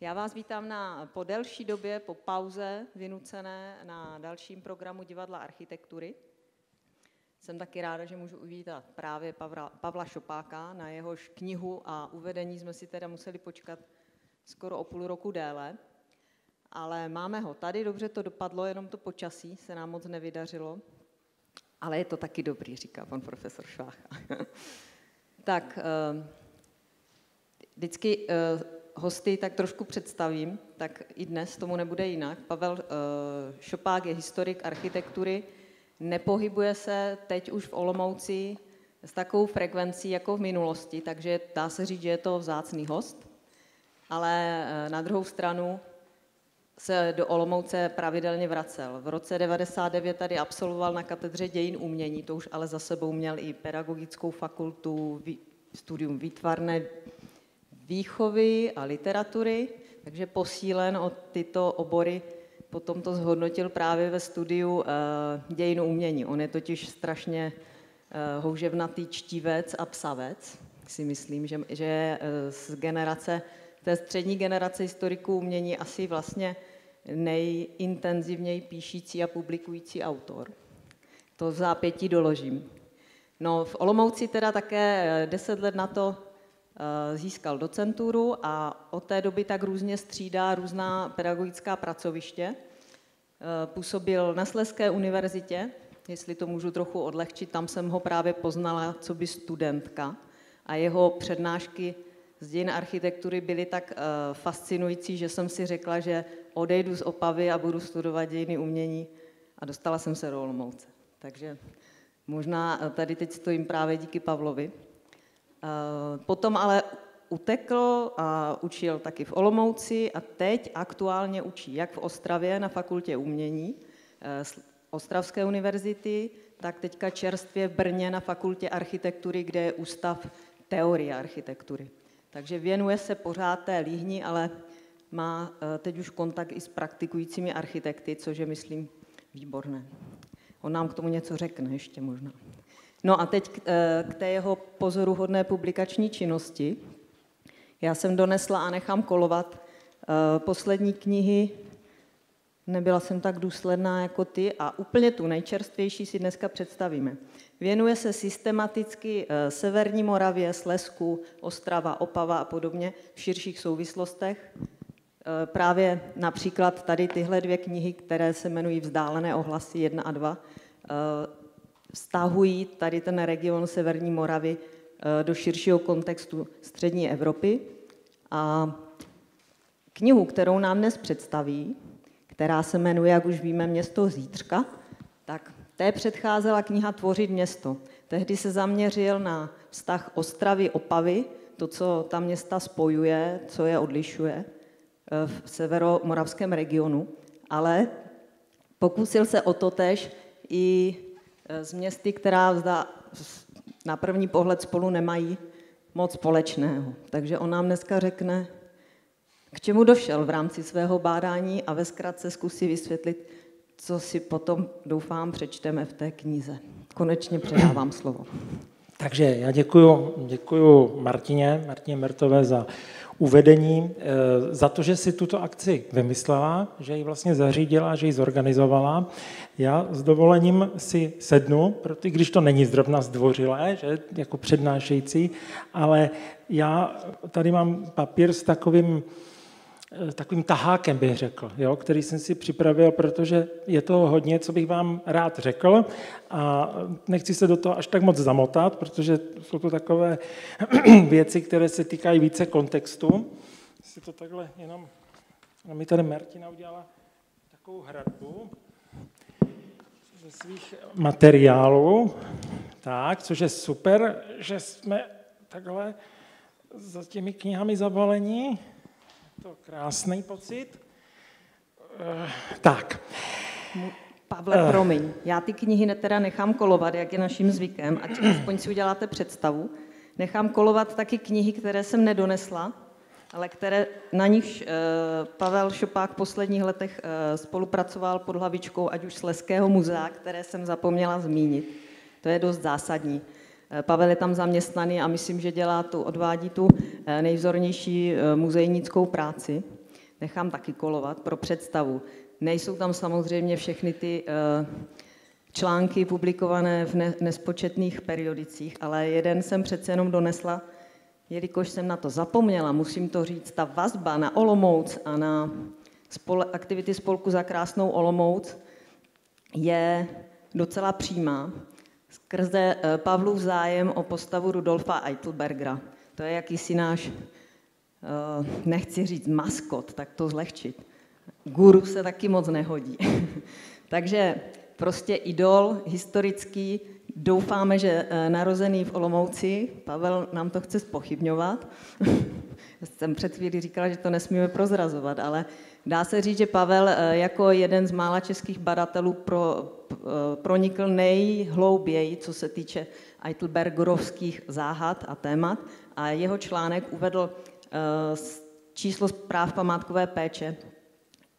Já vás vítám na, po delší době, po pauze vynucené na dalším programu Divadla architektury. Jsem taky ráda, že můžu uvítat právě Pavla, Pavla Šopáka, na jehož knihu a uvedení jsme si teda museli počkat skoro o půl roku déle. Ale máme ho tady, dobře to dopadlo, jenom to počasí se nám moc nevydařilo. Ale je to taky dobrý, říká pan profesor Švácha. tak, eh, vždycky eh, hosty tak trošku představím, tak i dnes tomu nebude jinak. Pavel eh, Šopák je historik architektury, nepohybuje se teď už v Olomouci s takovou frekvencí jako v minulosti, takže dá se říct, že je to vzácný host, ale eh, na druhou stranu se do Olomouce pravidelně vracel. V roce 99 tady absolvoval na katedře dějin umění, to už ale za sebou měl i pedagogickou fakultu, studium výtvarné výchovy a literatury, takže posílen o tyto obory potom to zhodnotil právě ve studiu eh, dějin umění. On je totiž strašně eh, houževnatý čtívec a psavec. Si myslím, že, že eh, z generace, té střední generace historiků umění asi vlastně nejintenzivněji píšící a publikující autor. To v zápětí doložím. No, v Olomouci teda také deset let na to získal docenturu a od té doby tak různě střídá různá pedagogická pracoviště. Eh, působil na Sleské univerzitě, jestli to můžu trochu odlehčit, tam jsem ho právě poznala co by studentka a jeho přednášky z dějin architektury byly tak eh, fascinující, že jsem si řekla, že odejdu z Opavy a budu studovat dějiny umění a dostala jsem se do Olomouce. Takže možná eh, tady teď stojím právě díky Pavlovi. Potom ale utekl a učil taky v Olomouci a teď aktuálně učí jak v Ostravě na fakultě umění eh, Ostravské univerzity, tak teďka čerstvě v Brně na fakultě architektury, kde je ústav teorie architektury. Takže věnuje se pořád té líhni, ale má eh, teď už kontakt i s praktikujícími architekty, což je, myslím, výborné. On nám k tomu něco řekne ještě možná. No a teď k eh, té jeho pozoruhodné publikační činnosti. Já jsem donesla a nechám kolovat eh, poslední knihy, nebyla jsem tak důsledná jako ty a úplně tu nejčerstvější si dneska představíme. Věnuje se systematicky eh, Severní Moravě, Slesku, Ostrava, Opava a podobně v širších souvislostech. Právě například tady tyhle dvě knihy, které se jmenují Vzdálené ohlasy 1 a 2, vztahují tady ten region Severní Moravy Eh, do širšího kontextu střední Evropy. A knihu, kterou nám dnes představí, která se jmenuje, jak už víme, Město zítřka, tak té předcházela kniha Tvořit město. Tehdy se zaměřil na vztah Ostravy, Opavy, to, co ta města spojuje, co je odlišuje eh, v severomoravském regionu, ale pokusil se o to tež i z městy, která na první pohled spolu nemají moc společného. Takže on nám dneska řekne, k čemu došel v rámci svého bádání a ve zkratce zkusí vysvětlit, co si potom, doufám, přečteme v té knize. Konečně předávám slovo. Takže já děkuji, děkuji Martině, Martině Mertové za uvedení, eh, za to, že si tuto akci vymyslela, že ji vlastně zařídila, že ji zorganizovala. Já s dovolením si sednu, protože když to není zrovna zdvořilé, že, jako přednášející, ale já tady mám papír s takovým takovým tahákem, bych řekl, jo, který jsem si připravil, protože je to hodně, co bych vám rád řekl. A nechci se do toho až tak moc zamotat, protože jsou to takové věci, které se týkají více kontextu. Si to takhle jenom, no mi tady Martina udělala takovou hradbu ze svých materiálů, tak, což je super, že jsme takhle za těmi knihami zabalení to krásný pocit. Uh, tak. Pavle, uh. promiň, já ty knihy teda nechám kolovat, jak je naším zvykem, ať aspoň si uděláte představu. Nechám kolovat taky knihy, které jsem nedonesla, ale které, na nich uh, Pavel Šopák v posledních letech spolupracoval pod hlavičkou ať už Sleského muzea, které jsem zapomněla zmínit. To je dost zásadní. Eh, Pavel je tam zaměstnaný a myslím, že dělá tu, odvádí tu eh, nejvzornější eh, muzejnickou práci. nechám taky kolovat pro představu. Nejsou tam samozřejmě všechny ty články publikované v ne, nespočetných periodicích, ale jeden jsem přece jenom donesla, jelikož jsem na to zapomněla, musím to říct, ta vazba na Olomouc a na spole, aktivity spolku za krásnou Olomouc je docela přímá skrze eh, Pavlův zájem o postavu Rudolfa Eitelbergera. To je jakýsi náš, eh, nechci říct maskot, tak to zlehčit. Guru se taky moc nehodí. Takže prostě idol historický, doufáme, že eh, narozený v Olomouci, Pavel nám to chce spochybňovat. jsem před chvíli říkala, že to nesmíme prozrazovat, ale dá se říct, že Pavel jako jeden z mála českých badatelů pro, pronikl nejhlouběji, co se týče Eitelbergerovských záhad a témat a jeho článek uvedl eh, číslo zpráv památkové péče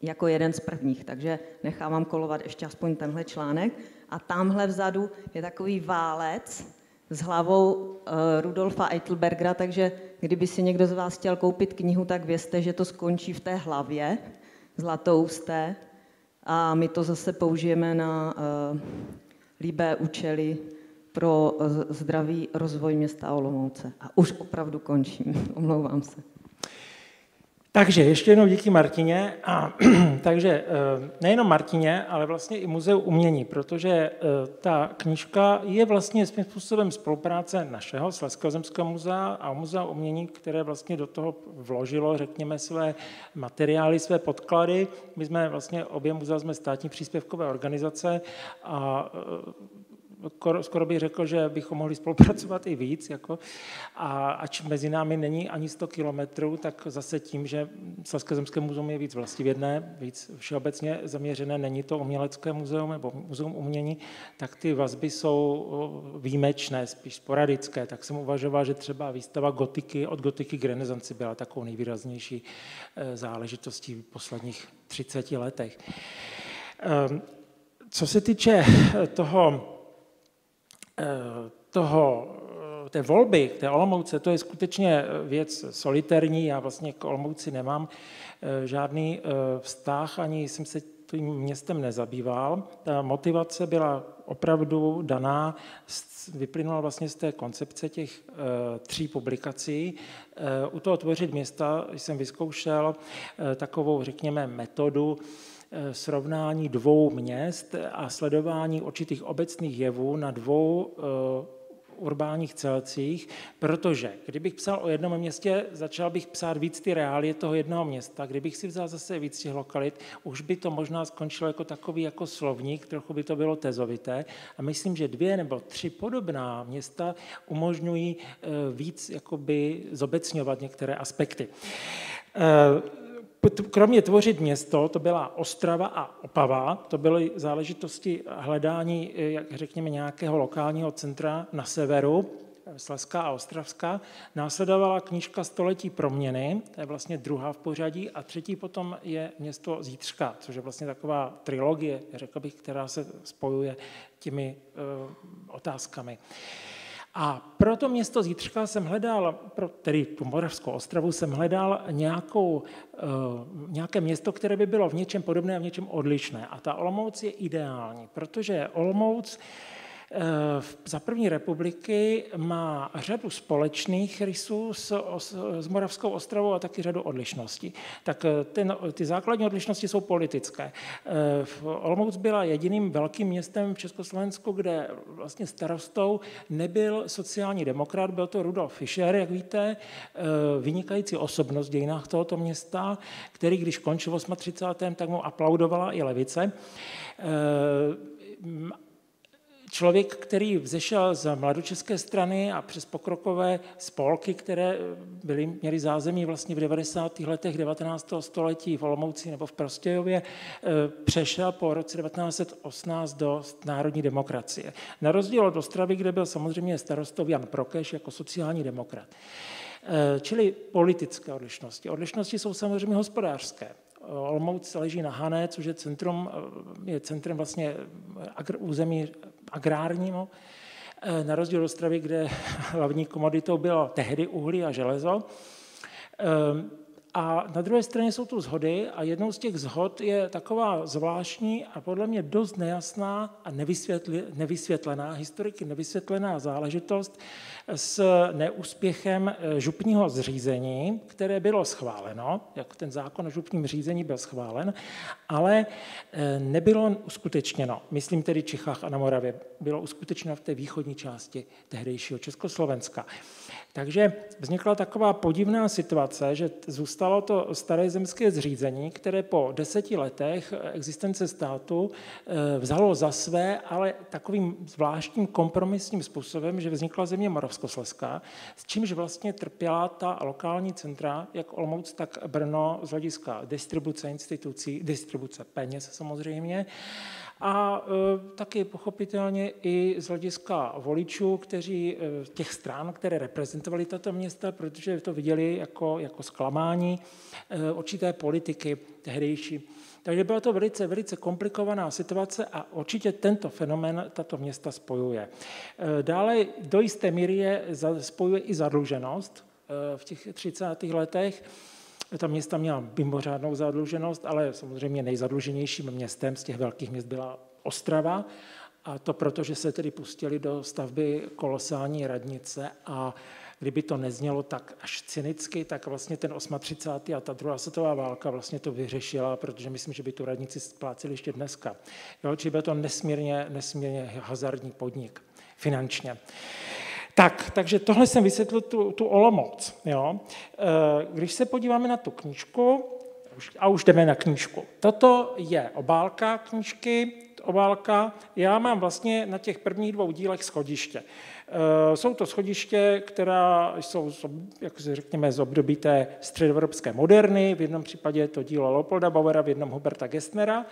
jako jeden z prvních, takže nechávám kolovat ještě aspoň tenhle článek. A tamhle vzadu je takový válec s hlavou eh, Rudolfa Eitelbergera, takže kdyby si někdo z vás chtěl koupit knihu, tak vězte, že to skončí v té hlavě zlatousté a my to zase použijeme na uh, líbé účely pro zdravý rozvoj města Olomouce. A už opravdu končím, omlouvám se. Takže ještě jednou díky Martině. A, takže eh, nejenom Martině, ale vlastně i Muzeu umění, protože eh, ta knížka je vlastně svým způsobem spolupráce našeho Slezského zemského muzea a Muzea umění, které vlastně do toho vložilo, řekněme, své materiály, své podklady. My jsme vlastně, obě muzea jsme státní příspěvkové organizace a eh, skoro bych řekl, že bychom mohli spolupracovat i víc, jako, a ač mezi námi není ani 100 kilometrů, tak zase tím, že Slezské zemské muzeum je víc vlastivědné, víc všeobecně zaměřené, není to umělecké muzeum nebo muzeum umění, tak ty vazby jsou výjimečné, spíš sporadické. Tak jsem uvažoval, že třeba výstava gotiky od gotiky k renesanci byla takovou nejvýraznější eh, záležitostí v posledních 30 letech. Ehm, co se týče toho toho, eh, té volby, té Olomouce, to je skutečně věc solitérní. Já vlastně k Olomouci nemám eh, žádný vztah, ani jsem se tím městem nezabýval. Ta motivace byla opravdu daná, vyplynula vlastně z té koncepce těch tří publikací. U toho tvořit města jsem vyzkoušel takovou, řekněme, metodu, Eh, srovnání dvou měst a sledování určitých obecných jevů na dvou eh, urbánních celcích, protože kdybych psal o jednom městě, začal bych psát víc ty reálie toho jednoho města. Kdybych si vzal zase víc těch lokalit, už by to možná skončilo jako takový jako slovník, trochu by to bylo tezovité. A myslím, že dvě nebo tři podobná města umožňují eh, víc jakoby zobecňovat některé aspekty kromě tvořit město, to byla Ostrava a Opava, to byly záležitosti hledání, eh, jak řekněme, nějakého lokálního centra na severu, eh, Slezská a Ostravská. Následovala knížka Století proměny, to je vlastně druhá v pořadí, a třetí potom je město Zítřka, což je vlastně taková trilogie, řekl bych, která se spojuje těmi uh, otázkami. A pro to město Zítřka jsem hledal, pro, tedy tu Moravskou ostravu jsem hledal nějakou, uh, nějaké město, které by bylo v něčem podobné a v něčem odlišné. A ta Olomouc je ideální, protože Olomouc Eh, za první republiky má řadu společných rysů s, s Moravskou ostrovou a taky řadu odlišností. Tak eh, ten, ty základní odlišnosti jsou politické. Eh, Olomouc byla jediným velkým městem v Československu, kde vlastně starostou nebyl sociální demokrat, byl to Rudolf Fischer, jak víte, vynikající osobnost v dějinách tohoto města, který když končil v 38. tak mu aplaudovala i levice člověk, který vzešel z mladočeské strany a přes pokrokové spolky, které byly, měly zázemí vlastně v 90. letech 19. století v Olomouci nebo v Prostějově, eh, přešel po roce 1918 do národní demokracie. Na rozdíl od Ostravy, kde byl samozřejmě starostou Jan Prokeš jako sociální demokrat. Eh, čili politické odlišnosti. Odlišnosti jsou samozřejmě hospodářské. Olomouc leží na Hané, což je centrum, eh, je centrem vlastně území agrárnímu, eh, na rozdíl od Ostravy, kde hlavní komoditou bylo tehdy uhlí a železo. Eh, a na druhé straně jsou tu zhody a jednou z těch zhod je taková zvláštní a podle mě dost nejasná a nevysvětlená, historiky nevysvětlená záležitost s neúspěchem eh, župního zřízení, které bylo schváleno, jako ten zákon o župním řízení byl schválen, ale eh, nebylo uskutečněno, myslím tedy Čechách a na Moravě, bylo uskutečněno v té východní části tehdejšího Československa. Takže vznikla taková podivná situace, že zůstalo to staré zemské zřízení, které po deseti letech existence státu eh, vzalo za své, ale takovým zvláštním kompromisním způsobem, že vznikla země Moravskoslezská, s čímž vlastně trpěla ta lokální centra, jak Olmouc, tak Brno z hlediska distribuce institucí, distribuce peněz samozřejmě, a e, taky pochopitelně i z hlediska voličů, kteří e, těch stran, které reprezentovali tato města, protože to viděli jako, jako zklamání e, určité politiky tehdejší. Takže byla to velice, velice komplikovaná situace a určitě tento fenomén tato města spojuje. Dále do jisté míry je spojuje i zadluženost v těch 30. letech. Ta města měla mimořádnou zadluženost, ale samozřejmě nejzadluženějším městem z těch velkých měst byla Ostrava. A to proto, že se tedy pustili do stavby kolosální radnice a kdyby to neznělo tak až cynicky, tak vlastně ten 38. a ta druhá světová válka vlastně to vyřešila, protože myslím, že by tu radnici spláceli ještě dneska. Jo, či byl to nesmírně, nesmírně hazardní podnik finančně. Tak, takže tohle jsem vysvětlil tu, tu Olomouc. Jo. E, když se podíváme na tu knížku, a už jdeme na knížku. Toto je obálka knížky, obálka. Já mám vlastně na těch prvních dvou dílech schodiště. E, jsou to schodiště, která jsou, jak se řekněme, z období té středoevropské moderny, v jednom případě je to dílo Leopolda Bauera, v jednom Huberta Gestnera.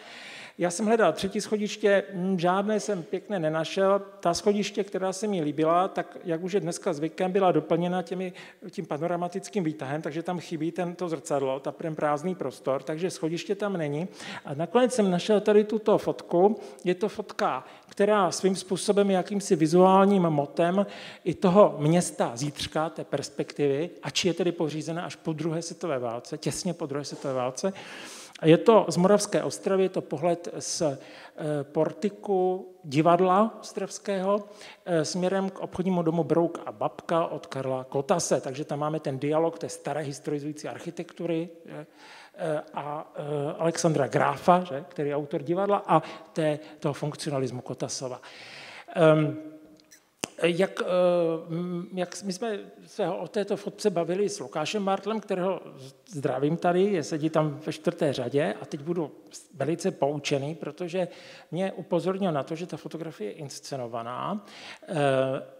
Já jsem hledal třetí schodiště, hm, žádné jsem pěkně nenašel. Ta schodiště, která se mi líbila, tak jak už je dneska zvykem, byla doplněna těmi, tím panoramatickým výtahem, takže tam chybí tento zrcadlo, ta ten prázdný prostor, takže schodiště tam není. A nakonec jsem našel tady tuto fotku. Je to fotka, která svým způsobem jakýmsi vizuálním motem i toho města zítřka, té perspektivy, ač je tedy pořízena až po druhé světové válce, těsně po druhé světové válce, je to z Moravské Ostravy, je to pohled z eh, portiku divadla ostravského eh, směrem k obchodnímu domu Brouk a Babka od Karla Kotase. Takže tam máme ten dialog té staré historizující architektury eh, a Alexandra Gráfa, který je autor divadla, a té, toho funkcionalismu Kotasova. Um, jak, eh, jak my jsme se o této fotce bavili s Lukášem Martlem, kterého zdravím tady, je sedí tam ve čtvrté řadě a teď budu velice poučený, protože mě upozornil na to, že ta fotografie je inscenovaná. Eh,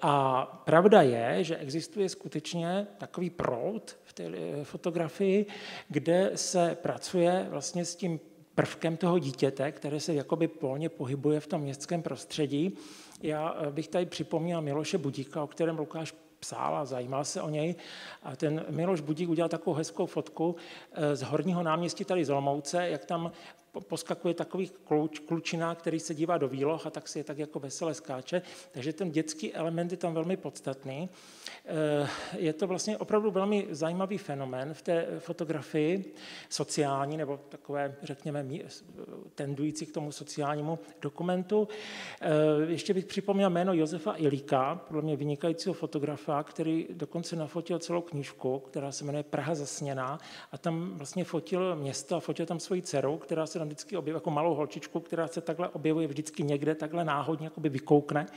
a pravda je, že existuje skutečně takový proud v té eh, fotografii, kde se pracuje vlastně s tím prvkem toho dítěte, které se jakoby polně pohybuje v tom městském prostředí já eh, bych tady připomněl Miloše Budíka, o kterém Lukáš psal a zajímal se o něj. A ten Miloš Budík udělal takovou hezkou fotku eh, z horního náměstí tady z Olomouce, jak tam poskakuje takový kluč, klučina, který se dívá do výloh a tak si je tak jako veselé skáče. Takže ten dětský element je tam velmi podstatný. Eh, je to vlastně opravdu velmi zajímavý fenomén v té fotografii sociální, nebo takové, řekněme, tendující k tomu sociálnímu dokumentu. Eh, ještě bych připomněl jméno Josefa Ilíka, podle mě vynikajícího fotografa, který dokonce nafotil celou knížku, která se jmenuje Praha zasněná a tam vlastně fotil město a fotil tam svoji dceru, která se tam vždycky objevuje, jako malou holčičku, která se takhle objevuje vždycky někde, takhle náhodně vykoukne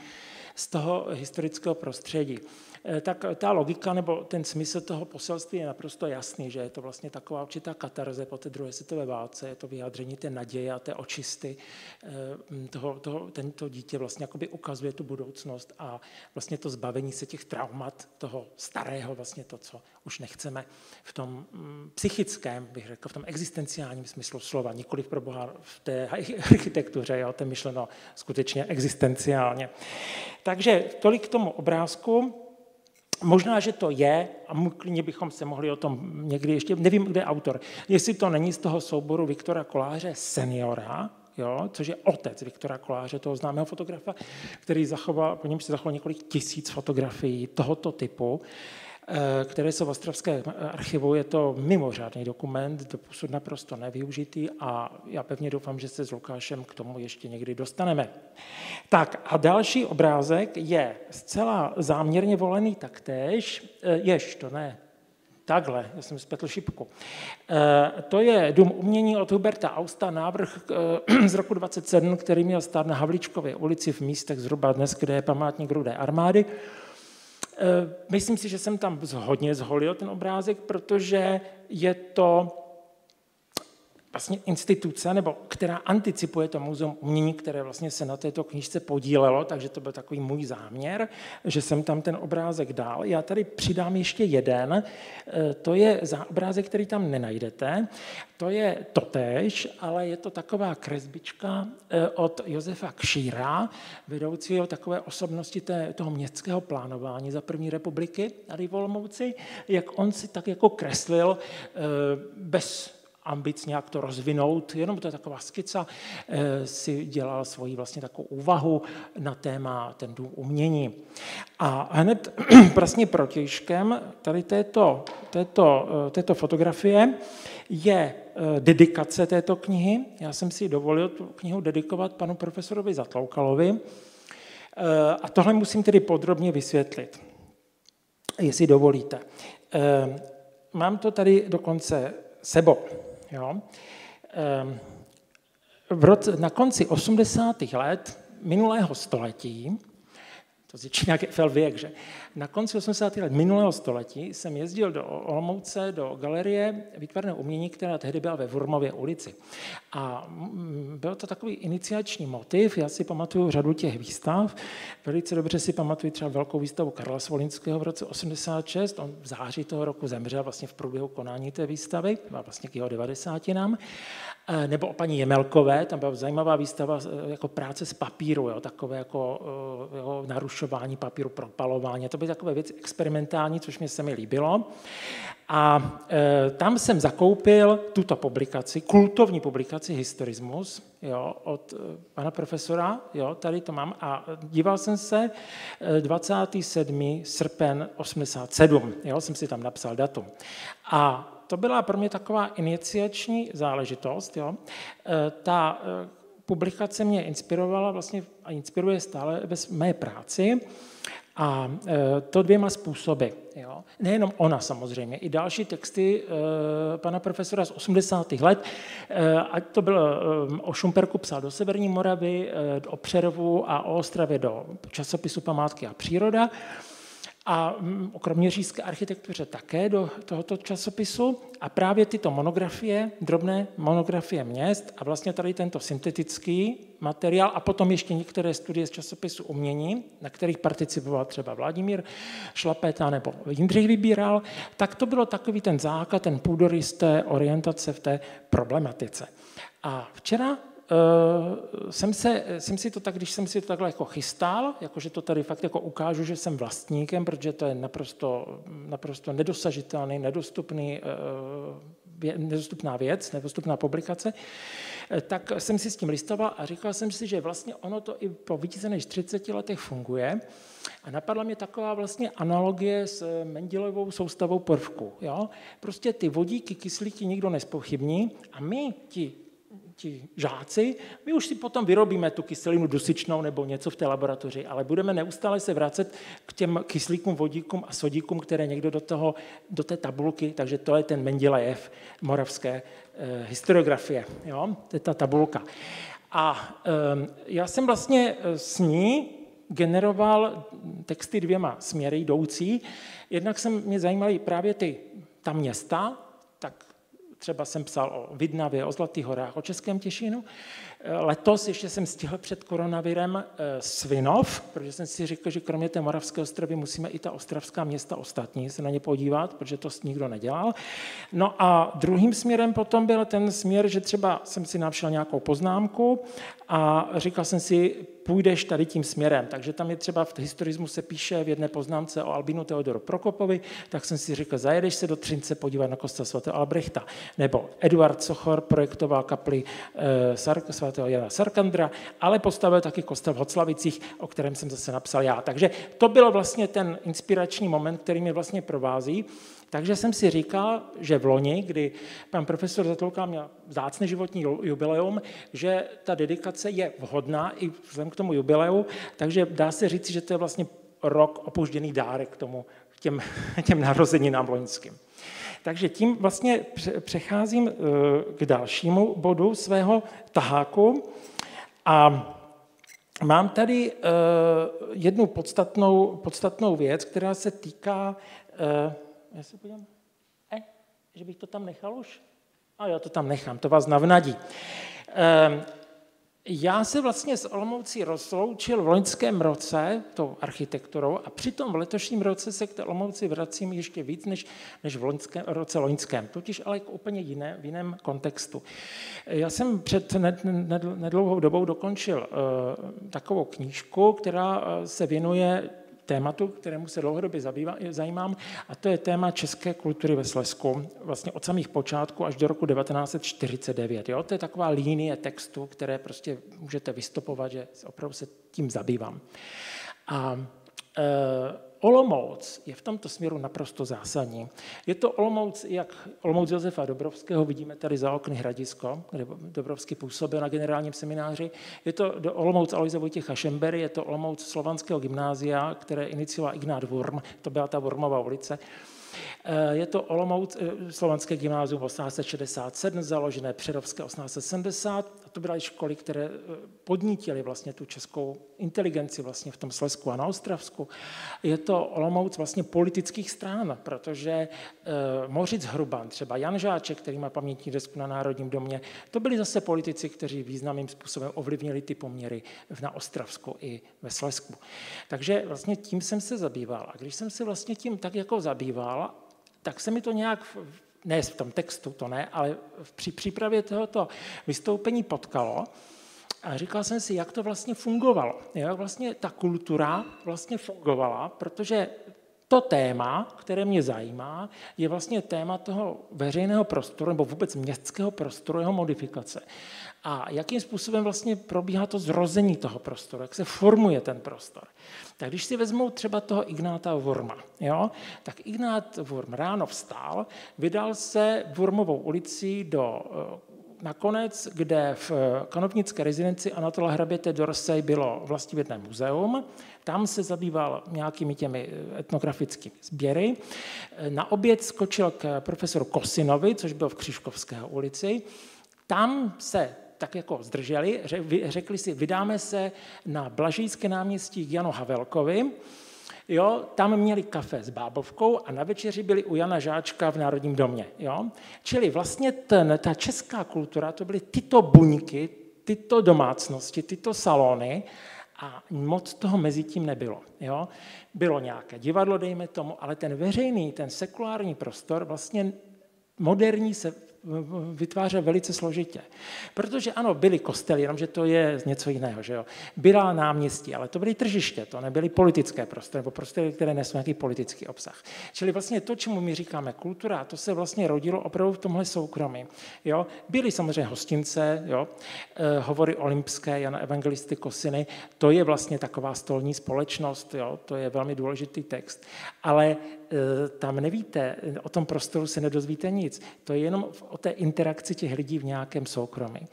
z toho historického prostředí. Eh, tak ta logika nebo ten smysl toho poselství je naprosto jasný, že je to vlastně taková určitá katarze po té druhé světové válce, je to vyjádření té naděje a té očisty. Eh, toho, toho, tento dítě vlastně jakoby ukazuje tu budoucnost a vlastně to zbavení se těch traumat, toho starého, vlastně to, co už nechceme v tom mm, psychickém, bych řekl, v tom existenciálním smyslu slova, nikoli pro Boha v té architektuře, jo, to je myšleno skutečně existenciálně. Takže tolik k tomu obrázku. Možná, že to je, a klidně bychom se mohli o tom někdy ještě, nevím, kde je autor, jestli to není z toho souboru Viktora Koláře seniora, jo, což je otec Viktora Koláře, toho známého fotografa, který zachoval, po něm se zachoval několik tisíc fotografií tohoto typu. Které jsou v Ostravské archivu. Je to mimořádný dokument, doposud naprosto nevyužitý a já pevně doufám, že se s Lukášem k tomu ještě někdy dostaneme. Tak a další obrázek je zcela záměrně volený taktéž, jež to ne, Takhle, já jsem spletl šipku. E, to je Dům umění od Huberta Austa, návrh z roku 27, který měl stát na Havličkově ulici v místech zhruba dnes, kde je památník Rudé armády. E, myslím si, že jsem tam hodně zholil ten obrázek, protože je to vlastně instituce, nebo která anticipuje to muzeum umění, které vlastně se na této knižce podílelo, takže to byl takový můj záměr, že jsem tam ten obrázek dal. Já tady přidám ještě jeden, eh, to je obrázek, který tam nenajdete, to je totéž, ale je to taková kresbička eh, od Josefa Kšíra, vedoucího takové osobnosti té, toho městského plánování za první republiky tady v Olomouci, jak on si tak jako kreslil eh, bez ambic nějak to rozvinout, jenom to je taková skica, eh, si dělal svoji vlastně takovou úvahu na téma ten dům umění. A hned vlastně protěžkem tady této, této, eh, této fotografie je eh, dedikace této knihy. Já jsem si dovolil tu knihu dedikovat panu profesorovi Zatloukalovi. A tohle musím tedy podrobně vysvětlit, jestli dovolíte. Mám to tady dokonce sebou. Jo? Ehm, v roce, na konci 80. let minulého století to zničí nějaký věk, že? Na konci 80. let minulého století jsem jezdil do Olomouce, do galerie výtvarného umění, která tehdy byla ve Vurmově ulici. A mm, byl to takový iniciační motiv, já si pamatuju řadu těch výstav, velice dobře si pamatuju třeba velkou výstavu Karla Svolinského v roce 86, on v září toho roku zemřel vlastně v průběhu konání té výstavy, vlastně k jeho 90 nám. Eh, nebo o paní Jemelkové, tam byla zajímavá výstava eh, jako práce z papíru, jo, takové jako eh, jo, narušování papíru, propalování. To byly takové věci experimentální, což mě se mi líbilo. A e, tam jsem zakoupil tuto publikaci, kultovní publikaci Historismus, jo, od e, pana profesora, jo, tady to mám, a díval jsem se 27. srpen 87, jo, jsem si tam napsal datum. A to byla pro mě taková iniciační záležitost. Jo. E, ta e, publikace mě inspirovala vlastně a inspiruje stále ve mé práci. A e, to dvěma způsoby. Jo. Nejenom ona samozřejmě, i další texty pana profesora z 80. let, ať to bylo o Šumperku psal do Severní Moravy, o Přerovu a o Ostravě do časopisu Památky a příroda, a mm, o kroměřížské architektuře také do tohoto časopisu. A právě tyto monografie, drobné monografie měst a vlastně tady tento syntetický materiál a potom ještě některé studie z časopisu umění, na kterých participoval třeba Vladimír Šlapeta nebo Jindřich Vybíral, tak to bylo takový ten základ, ten půdorysté orientace v té problematice. A včera Uh, jsem, se, jsem si to tak, když jsem si to takhle jako chystal, jakože to tady fakt jako ukážu, že jsem vlastníkem, protože to je naprosto, naprosto nedosažitelný, nedostupný, uh, nedostupná věc, nedostupná publikace, uh, tak jsem si s tím listoval a říkal jsem si, že vlastně ono to i po více než 30 letech funguje. A napadla mě taková vlastně analogie s Mendelovou soustavou prvků. Jo? Prostě ty vodíky, kyslíky nikdo nespochybní a my, ti ti žáci, my už si potom vyrobíme tu kyselinu dusičnou nebo něco v té laboratoři, ale budeme neustále se vracet k těm kyslíkům, vodíkům a sodíkům, které někdo do, toho, do té tabulky, takže to je ten Mendelejev moravské eh, historiografie, jo? to je ta tabulka. A eh, já jsem vlastně eh, s ní generoval texty dvěma směry jdoucí. Jednak jsem mě zajímaly právě ty, ta města, třeba jsem psal o Vidnavě, o Zlatých horách, o Českém Těšínu. Letos ještě jsem stihl před koronavirem eh, Svinov, protože jsem si řekl, že kromě té Moravské ostrovy musíme i ta ostravská města ostatní se na ně podívat, protože to nikdo nedělal. No a druhým směrem potom byl ten směr, že třeba jsem si napšel nějakou poznámku a říkal jsem si, půjdeš tady tím směrem. Takže tam je třeba v historismu se píše v jedné poznámce o Albinu Teodoru Prokopovi, tak jsem si řekl, zajedeš se do Třince podívat na kostel svatého Albrechta. Nebo Eduard Sochor projektoval kapli e, svatého Jana Sarkandra, ale postavil taky kostel v Hoclavicích, o kterém jsem zase napsal já. Takže to bylo vlastně ten inspirační moment, který mě vlastně provází. Takže jsem si říkal, že v loni, kdy pan profesor Zatolka měl zácný životní jubileum, že ta dedikace je vhodná i vzhledem k tomu jubileu, takže dá se říct, že to je vlastně rok opožděný dárek k tomu, těm, těm narozeninám loňským. Takže tím vlastně přecházím eh, k dalšímu bodu svého taháku a mám tady eh, jednu podstatnou, podstatnou věc, která se týká eh, já se podívám. Eh, že bych to tam nechal už? A já to tam nechám, to vás navnadí. Eh, já se vlastně s Olomoucí rozloučil v loňském roce tou architekturou a přitom v letošním roce se k té Olomouci vracím ještě víc než, než v loňském, roce loňském, totiž ale k úplně jiné, v jiném kontextu. Já jsem před nedlouhou dobou dokončil uh, takovou knížku, která eh, se věnuje tématu, kterému se dlouhodobě zabývá, zajímám, a to je téma české kultury ve Slesku, vlastně od samých počátků až do roku 1949. Jo? To je taková línie textu, které prostě můžete vystopovat, že opravdu se tím zabývám. A e, Olomouc je v tomto směru naprosto zásadní. Je to Olomouc, jak Olomouc Josefa Dobrovského, vidíme tady za okny Hradisko, kde Dobrovský působil na generálním semináři. Je to do Olomouc Aloise Vojtěcha Šembery, je to Olomouc Slovanského gymnázia, které inicioval Ignát Wurm, to byla ta Wurmova ulice. Eh, je to Olomouc, eh, slovanské gymnázium 1867, založené Přerovské 1870. To byly školy, které eh, podnítily vlastně tu českou inteligenci vlastně v tom Slesku a na Ostravsku. Je to Olomouc vlastně politických stran, protože Mořic Hruban, třeba Jan Žáček, který má pamětní desku na Národním domě, to byli zase politici, kteří významným způsobem ovlivnili ty poměry na Ostravsku i ve Slesku. Takže vlastně tím jsem se zabýval. A když jsem se vlastně tím tak jako zabýval, tak se mi to nějak, ne v tom textu, to ne, ale při přípravě tohoto vystoupení potkalo a říkal jsem si, jak to vlastně fungovalo. Jak vlastně ta kultura vlastně fungovala, protože to téma, které mě zajímá, je vlastně téma toho veřejného prostoru nebo vůbec městského prostoru, jeho modifikace. A jakým způsobem vlastně probíhá to zrození toho prostoru, jak se formuje ten prostor. Tak když si vezmou třeba toho Ignáta Worma, jo, tak Ignát Worm ráno vstál, vydal se Wormovou ulicí do eh, nakonec, kde v eh, kanovnické rezidenci Anatola Hraběte Dorsey bylo vlastivědné muzeum, tam se zabýval nějakými těmi eh, etnografickými sběry. Na oběd skočil k profesoru Kosinovi, což byl v Křižkovské ulici. Tam se tak jako zdrželi, řekli si, vydáme se na Blažijské náměstí k Janu Havelkovi, Jo, tam měli kafe s bábovkou a na večeři byli u Jana Žáčka v Národním domě. Jo? Čili vlastně ten, ta česká kultura, to byly tyto buňky, tyto domácnosti, tyto salony a moc toho mezi tím nebylo. Jo? Bylo nějaké divadlo, dejme tomu, ale ten veřejný, ten sekulární prostor vlastně moderní se vytvářel velice složitě. Protože ano, byly kostely, jenomže to je něco jiného. Že jo? Byla náměstí, ale to byly tržiště, to nebyly politické prostory, nebo prostory, které nesou nějaký politický obsah. Čili vlastně to, čemu my říkáme kultura, to se vlastně rodilo opravdu v tomhle soukromí. Jo? Byly samozřejmě hostince, jo? E, hovory olympské, Jana Evangelisty Kosiny, to je vlastně taková stolní společnost, jo? to je velmi důležitý text. Ale tam nevíte, o tom prostoru se nedozvíte nic. To je jenom o té interakci těch lidí v nějakém soukromí.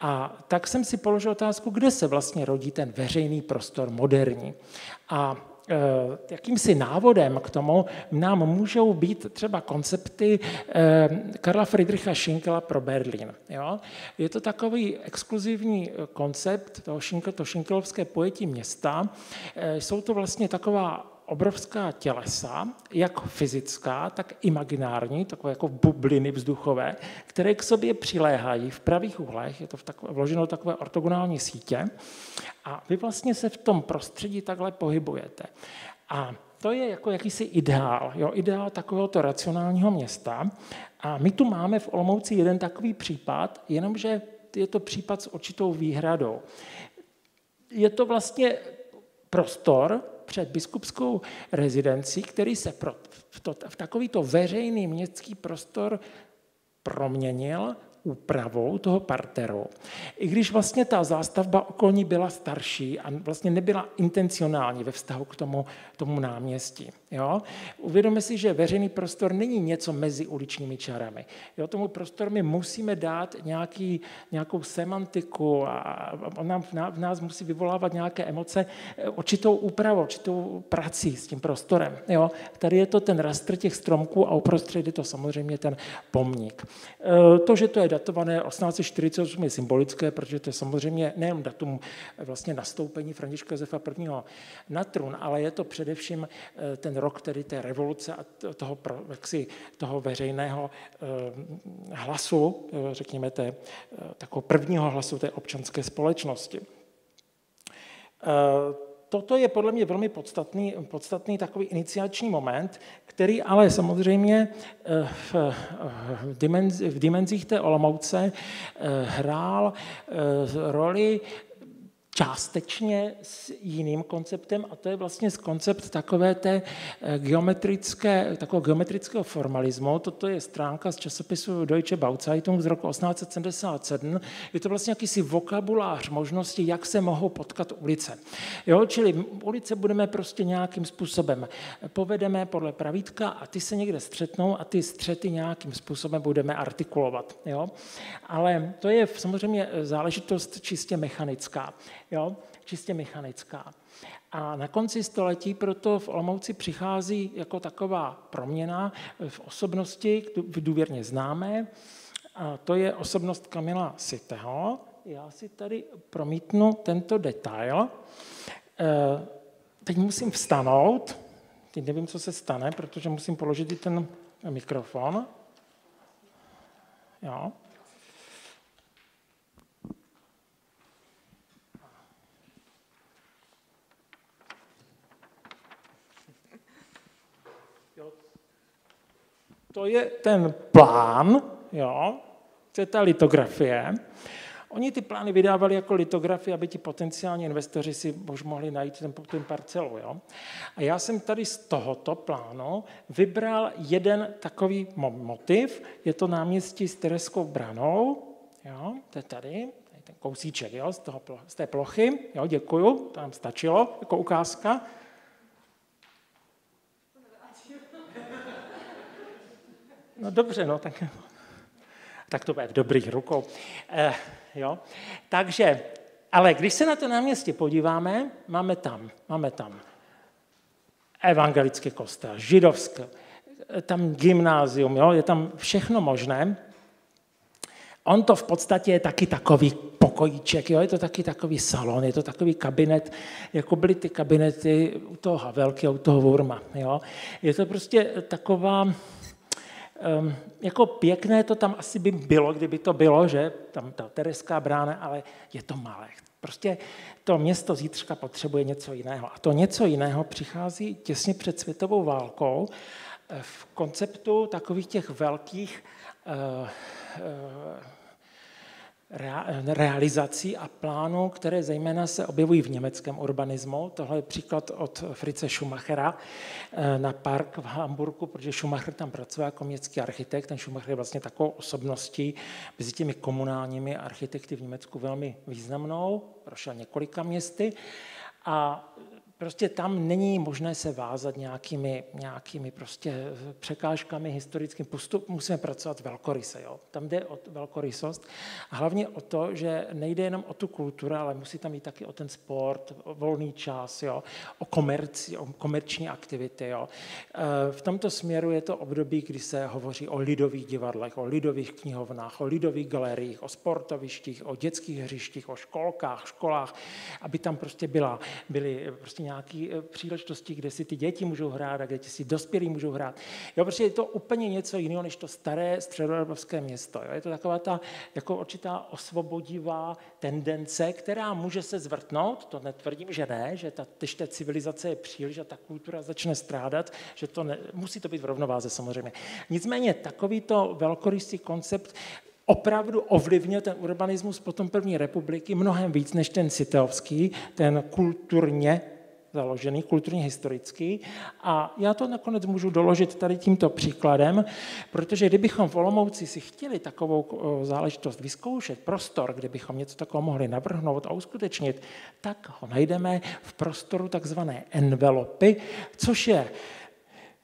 A tak jsem si položil otázku, kde se vlastně rodí ten veřejný prostor moderní. A e, jakýmsi návodem k tomu nám můžou být třeba koncepty Karla Friedricha Schinkela pro Berlín. Jo? Je to takový exkluzivní koncept toho Schinkel, to Schinkelovské pojetí města. Jsou to vlastně taková obrovská tělesa, jak fyzická, tak imaginární, takové jako bubliny vzduchové, které k sobě přiléhají v pravých úhlech, je to v takové, vloženo do takové ortogonální sítě a vy vlastně se v tom prostředí takhle pohybujete. A to je jako jakýsi ideál, jo, ideál takovéhoto racionálního města. A my tu máme v Olomouci jeden takový případ, jenomže je to případ s určitou výhradou je to vlastně prostor před biskupskou rezidencí, který se pro, v, to, v takovýto veřejný městský prostor proměnil úpravou toho parteru. I když vlastně ta zástavba okolní byla starší a vlastně nebyla intencionální ve vztahu k tomu, tomu náměstí. Jo? Uvědomme si, že veřejný prostor není něco mezi uličními čarami. Jo? Tomu prostoru my musíme dát nějaký, nějakou semantiku a on v nás musí vyvolávat nějaké emoce určitou úpravou, určitou prací s tím prostorem. Jo? Tady je to ten rastr těch stromků a uprostřed je to samozřejmě ten pomník. E, to, že to je datované 1848 je symbolické, protože to je samozřejmě nejen datum vlastně nastoupení Františka Josefa I. na trůn, ale je to především eh, ten rok tedy té revoluce a toho, jaksi, toho veřejného eh, hlasu, eh, řekněme, té, takového prvního hlasu té občanské společnosti toto je podle mě velmi podstatný, podstatný takový iniciační moment, který ale samozřejmě eh, v, dimenzi, v dimenzích té Olomouce eh, hrál eh, roli částečně s jiným konceptem a to je vlastně koncept takové té eh, geometrické, takového geometrického formalismu. Toto je stránka z časopisu Deutsche Bauzeitung z roku 1877. Je to vlastně jakýsi vokabulář možnosti, jak se mohou potkat ulice. Jo, čili ulice budeme prostě nějakým způsobem povedeme podle pravítka a ty se někde střetnou a ty střety nějakým způsobem budeme artikulovat. Jo? Ale to je samozřejmě záležitost čistě mechanická jo, čistě mechanická. A na konci století proto v Olomouci přichází jako taková proměna v osobnosti, v důvěrně známé, a to je osobnost Kamila Siteho. Já si tady promítnu tento detail. E, teď musím vstanout, teď nevím, co se stane, protože musím položit i ten mikrofon. Jo. To je ten plán, jo, to je ta litografie. Oni ty plány vydávali jako litografie, aby ti potenciální investoři si už mohli najít ten, ten parcelu. Jo? A já jsem tady z tohoto plánu vybral jeden takový motiv. Je to náměstí s Tereskou branou. Jo? To je tady, tady ten kousíček jo? Z, toho, z té plochy. Jo? Děkuju, to nám stačilo jako ukázka. No dobře, no tak, tak to bude v dobrých rukou. Eh, jo. Takže, ale když se na to náměstí podíváme, máme tam, máme tam evangelický kostel, židovské, tam gymnázium, jo, je tam všechno možné. On to v podstatě je taky takový pokojíček, jo, je to taky takový salon, je to takový kabinet, jako byly ty kabinety u toho Havelky a u toho Wurma. Jo. Je to prostě taková, Um, jako pěkné to tam asi by bylo, kdyby to bylo, že tam ta Tereská brána, ale je to malé. Prostě to město zítřka potřebuje něco jiného. A to něco jiného přichází těsně před světovou válkou eh, v konceptu takových těch velkých uh, uh, realizací a plánů, které zejména se objevují v německém urbanismu. Tohle je příklad od Frice Schumachera eh, na park v Hamburgu, protože Schumacher tam pracuje jako městský architekt. Ten Schumacher je vlastně takovou osobností mezi těmi komunálními architekty v Německu velmi významnou. Prošel několika městy a prostě tam není možné se vázat nějakými, nějakými prostě překážkami historickým postup, musíme pracovat velkoryse. Jo. Tam jde o velkorysost a hlavně o to, že nejde jenom o tu kulturu, ale musí tam jít taky o ten sport, o volný čas, jo, o, komerci, o komerční aktivity. Jo. E, v tomto směru je to období, kdy se hovoří o lidových divadlech, o lidových knihovnách, o lidových galeriích, o sportovištích, o dětských hřištích, o školkách, školách, aby tam prostě byla, byly prostě nějaké eh, příležitosti, kde si ty děti můžou hrát a kde si dospělí můžou hrát. Jo, prostě je to úplně něco jiného, než to staré středoevropské město. Jo. Je to taková ta jako určitá osvobodivá tendence, která může se zvrtnout, to netvrdím, že ne, že ta, když ta civilizace je příliš a ta kultura začne strádat, že to ne, musí to být v rovnováze samozřejmě. Nicméně takovýto velkorysý koncept opravdu ovlivnil ten urbanismus potom první republiky mnohem víc než ten siteovský, ten kulturně založený, kulturně historický. A já to nakonec můžu doložit tady tímto příkladem, protože kdybychom v Olomouci si chtěli takovou záležitost vyzkoušet, prostor, kde bychom něco takového mohli navrhnout a uskutečnit, tak ho najdeme v prostoru takzvané envelopy, což je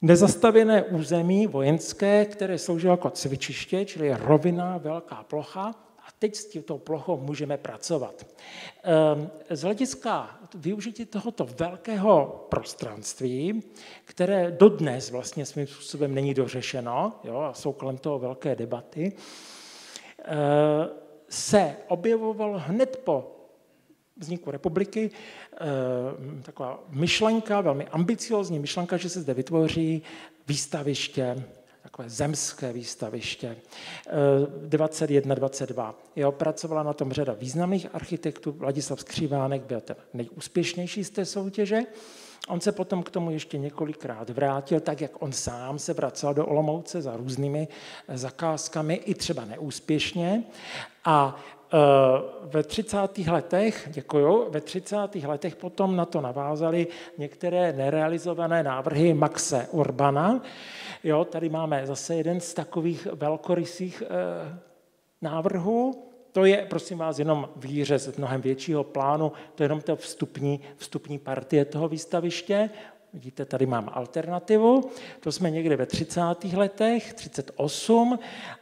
nezastavěné území vojenské, které sloužilo jako cvičiště, čili rovina, velká plocha, teď s tímto plochou můžeme pracovat. Ehm, z hlediska využití tohoto velkého prostranství, které dodnes vlastně svým způsobem není dořešeno, jo, a jsou kolem toho velké debaty, ehm, se objevovalo hned po vzniku republiky ehm, taková myšlenka, velmi ambiciozní myšlenka, že se zde vytvoří výstaviště takové zemské výstaviště. 21-22. Eh, jo, pracovala na tom řada významných architektů. Vladislav Skřivánek byl ten nejúspěšnější z té soutěže. On se potom k tomu ještě několikrát vrátil, tak jak on sám se vracel do Olomouce za různými zakázkami, i třeba neúspěšně. A ve 30. letech, děkuju, ve 30. letech potom na to navázali některé nerealizované návrhy Maxe Urbana, Jo, tady máme zase jeden z takových velkorysých eh, návrhů. To je, prosím vás, jenom výřez mnohem většího plánu, to je jenom to vstupní, vstupní partie toho výstaviště. Vidíte, tady mám alternativu. To jsme někde ve 30. letech, 38,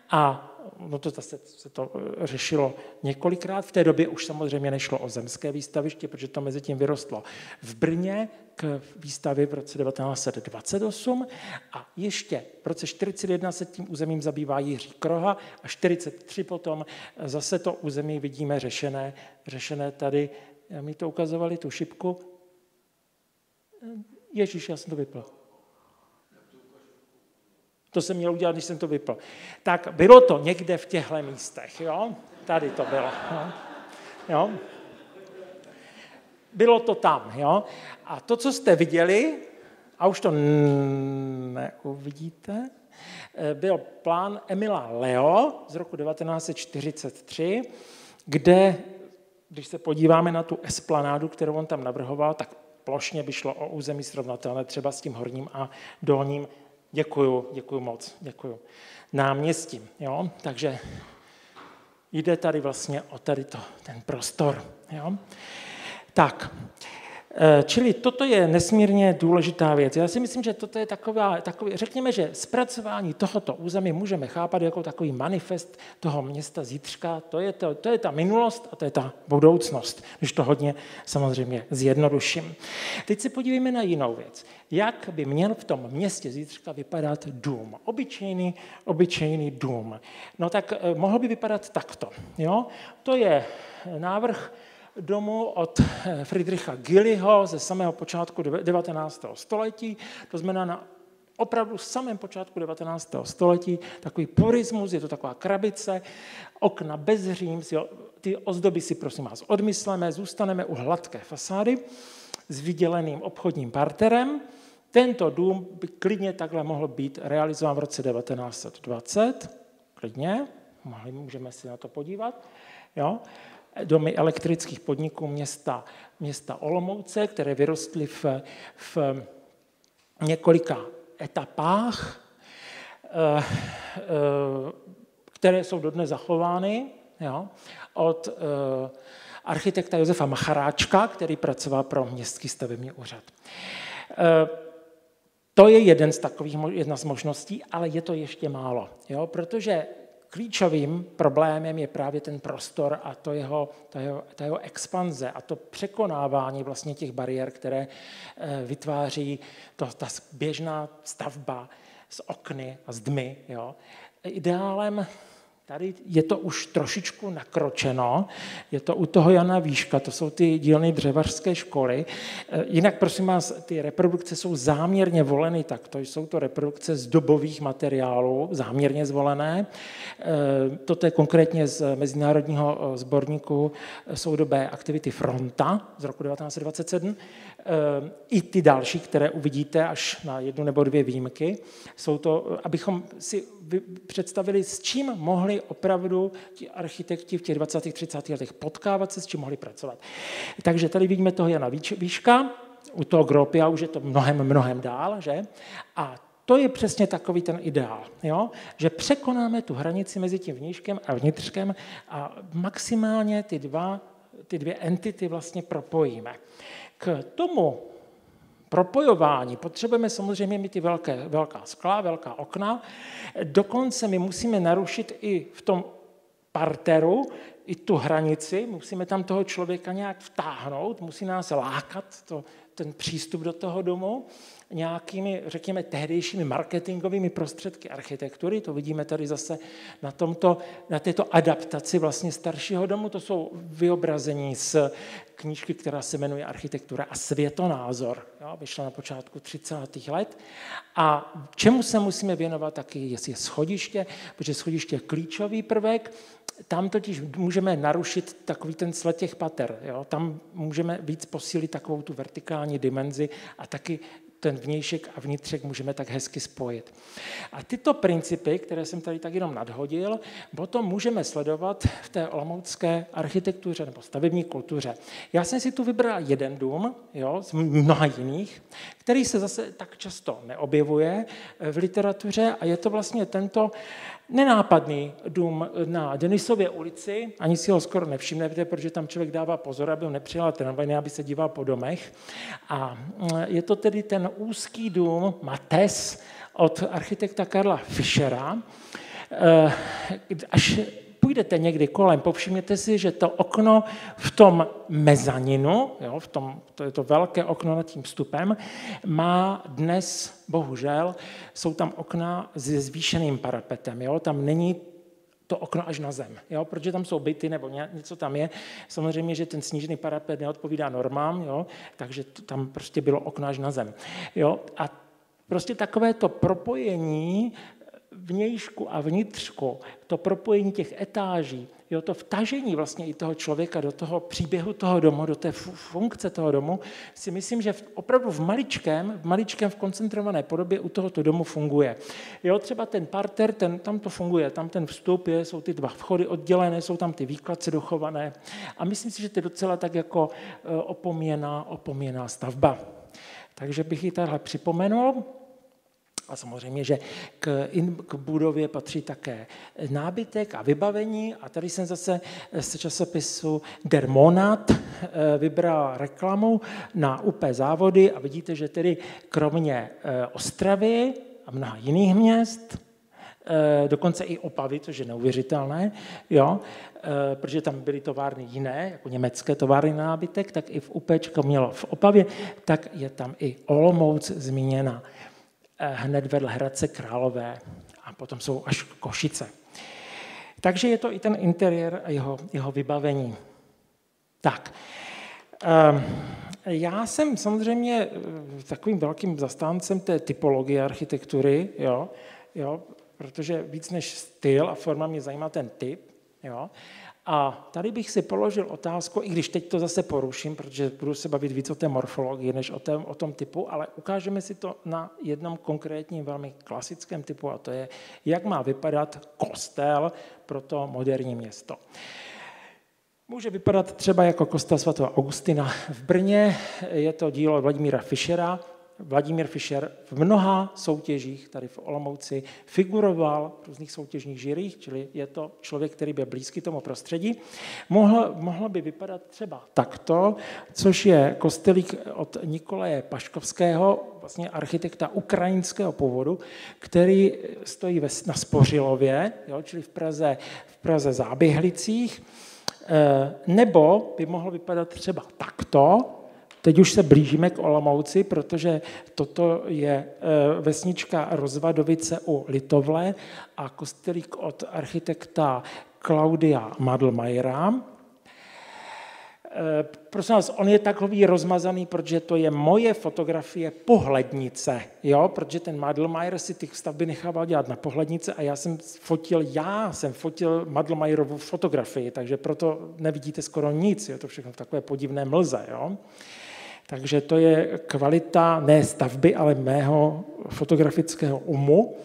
a no to zase se to eh, řešilo několikrát. V té době už samozřejmě nešlo o zemské výstaviště, protože to mezi tím vyrostlo v Brně k výstavě v roce 1928 a ještě v roce 1941 se tím územím zabývá Jiří Kroha a 43 potom zase to území vidíme řešené, řešené tady. Mi to ukazovali, tu šipku. Ježíš, já jsem to vypl. To jsem měl udělat, když jsem to vypl. Tak bylo to někde v těchto místech, jo? Tady to bylo. Jo? jo? Bylo to tam, jo? A to, co jste viděli, a už to neuvidíte, eh, byl plán Emila Leo z roku 1943, kde, když se podíváme na tu esplanádu, kterou on tam navrhoval, tak plošně by šlo o území srovnatelné třeba s tím horním a dolním Děkuju, děkuju moc, děkuju. Náměstím, jo? Takže jde tady vlastně o tady to, ten prostor, jo? Tak, čili toto je nesmírně důležitá věc. Já si myslím, že toto je taková, takový, řekněme, že zpracování tohoto území můžeme chápat jako takový manifest toho města zítřka. To je, to, to je ta minulost a to je ta budoucnost, když to hodně samozřejmě zjednoduším. Teď se podívejme na jinou věc. Jak by měl v tom městě zítřka vypadat dům? Obyčejný, obyčejný dům. No tak eh, mohl by vypadat takto. Jo? To je návrh domu od eh, Friedricha Gilliho ze samého počátku 19. století, to znamená na opravdu samém počátku 19. století, takový purismus, je to taková krabice, okna bez řím, ty ozdoby si prosím vás odmysleme, zůstaneme u hladké fasády s vyděleným obchodním parterem. Tento dům by klidně takhle mohl být realizován v roce 1920, klidně, můžeme si na to podívat. Jo? Domy elektrických podniků města, města Olomouce, které vyrostly v, v několika etapách, eh, eh, které jsou dodnes zachovány jo, od eh, architekta Josefa Macharáčka, který pracoval pro městský stavební úřad. To je jeden z takových, jedna z možností, ale je to ještě málo, jo, protože klíčovým problémem je právě ten prostor a to jeho, ta, jeho, ta jeho expanze a to překonávání vlastně těch bariér, které eh, vytváří to, ta běžná stavba s okny a s dmy. Jo. Ideálem Tady je to už trošičku nakročeno, je to u toho Jana Výška, to jsou ty dílny dřevařské školy. E, jinak, prosím vás, ty reprodukce jsou záměrně voleny takto, jsou to reprodukce z dobových materiálů, záměrně zvolené. E, toto je konkrétně z mezinárodního e, sborníku soudobé aktivity Fronta z roku 1927. I ty další, které uvidíte až na jednu nebo dvě výjimky, jsou to, abychom si představili, s čím mohli mohli opravdu ti architekti v těch 20. 30. letech potkávat se, s čím mohli pracovat. Takže tady vidíme toho Jana Výška, u toho Gropia už je to mnohem, mnohem dál, že? A to je přesně takový ten ideál, jo? že překonáme tu hranici mezi tím vnížkem a vnitřkem a maximálně ty, dva, ty dvě entity vlastně propojíme. K tomu propojování potřebujeme samozřejmě mít ty velké, velká skla, velká okna. Dokonce my musíme narušit i v tom parteru, i tu hranici, musíme tam toho člověka nějak vtáhnout, musí nás lákat to, ten přístup do toho domu nějakými, řekněme, tehdejšími marketingovými prostředky architektury. To vidíme tady zase na, tomto, na této adaptaci vlastně staršího domu. To jsou vyobrazení z knížky, která se jmenuje Architektura a světonázor. Jo, vyšla na počátku 30. let. A čemu se musíme věnovat taky, jestli je schodiště, protože schodiště je klíčový prvek, tam totiž můžeme narušit takový ten sled těch pater. Jo? Tam můžeme víc posílit takovou tu vertikální dimenzi a taky ten vnějšek a vnitřek můžeme tak hezky spojit. A tyto principy, které jsem tady tak jenom nadhodil, potom můžeme sledovat v té olomoucké architektuře nebo stavební kultuře. Já jsem si tu vybral jeden dům jo, z mnoha jiných, který se zase tak často neobjevuje v literatuře a je to vlastně tento nenápadný dům na Denisově ulici, ani si ho skoro nevšimnete, protože tam člověk dává pozor, aby ho nepřijal tramvaj, aby se díval po domech. A mm, je to tedy ten úzký dům Mates od architekta Karla Fischera. Eh, až půjdete někdy kolem, povšimněte si, že to okno v tom mezaninu, jo, v tom, to je to velké okno nad tím vstupem, má dnes, bohužel, jsou tam okna se zvýšeným parapetem. Jo, tam není to okno až na zem, jo? protože tam jsou byty nebo něco tam je. Samozřejmě, že ten snížený parapet neodpovídá normám, jo? takže to, tam prostě bylo okno až na zem. Jo? A prostě takové to propojení vnějšku a vnitřku, to propojení těch etáží, jo, to vtažení vlastně i toho člověka do toho příběhu toho domu, do té funkce toho domu, si myslím, že v, opravdu v maličkém, v maličkém, v koncentrované podobě u tohoto domu funguje. Jo, třeba ten parter, ten, tam to funguje, tam ten vstup je, jsou ty dva vchody oddělené, jsou tam ty výkladce dochované a myslím si, že to je docela tak jako e, opomíjená, opomíjená stavba. Takže bych ji tahle připomenul. A samozřejmě, že k, in, k budově patří také nábytek a vybavení. A tady jsem zase z časopisu Der Monat eh, vybral reklamu na UP závody a vidíte, že tedy kromě eh, Ostravy a mnoha jiných měst, eh, dokonce i Opavy, což je neuvěřitelné, jo, protože tam byly továrny jiné, jako německé továrny na nábytek, tak i v UPčko mělo v Opavě, tak je tam i Olomouc zmíněna. Eh, hned vedle Hradce Králové a potom jsou až Košice. Takže je to i ten interiér a jeho, jeho vybavení. Tak, ehm, já jsem samozřejmě eh, takovým velkým zastáncem té typologie architektury, jo, jo, protože víc než styl a forma mě zajímá ten typ. Jo. A tady bych si položil otázku, i když teď to zase poruším, protože budu se bavit víc o té morfologii, než o, tom, o tom typu, ale ukážeme si to na jednom konkrétním velmi klasickém typu, a to je, jak má vypadat kostel pro to moderní město. Může vypadat třeba jako kostel svatého Augustina v Brně, je to dílo Vladimíra Fischera, Vladimír Fischer v mnoha soutěžích tady v Olomouci figuroval v různých soutěžních žirích, čili je to člověk, který byl blízký tomu prostředí. Mohlo, mohlo by vypadat třeba takto, což je kostelík od Nikolaje Paškovského, vlastně architekta ukrajinského původu, který stojí na Spořilově, jo, čili v Praze, v Praze Záběhlicích, e, nebo by mohl vypadat třeba takto, Teď už se blížíme k Olomouci, protože toto je e, vesnička Rozvadovice u Litovle a kostelík od architekta Klaudia Madlmajera. E, prosím vás, on je takový rozmazaný, protože to je moje fotografie pohlednice, jo? protože ten Madlmajer si ty stavby nechával dělat na pohlednice a já jsem fotil, já jsem fotil Madlmajerovu fotografii, takže proto nevidíte skoro nic, je to všechno takové podivné mlze. Jo? Takže to je kvalita ne stavby, ale mého fotografického umu.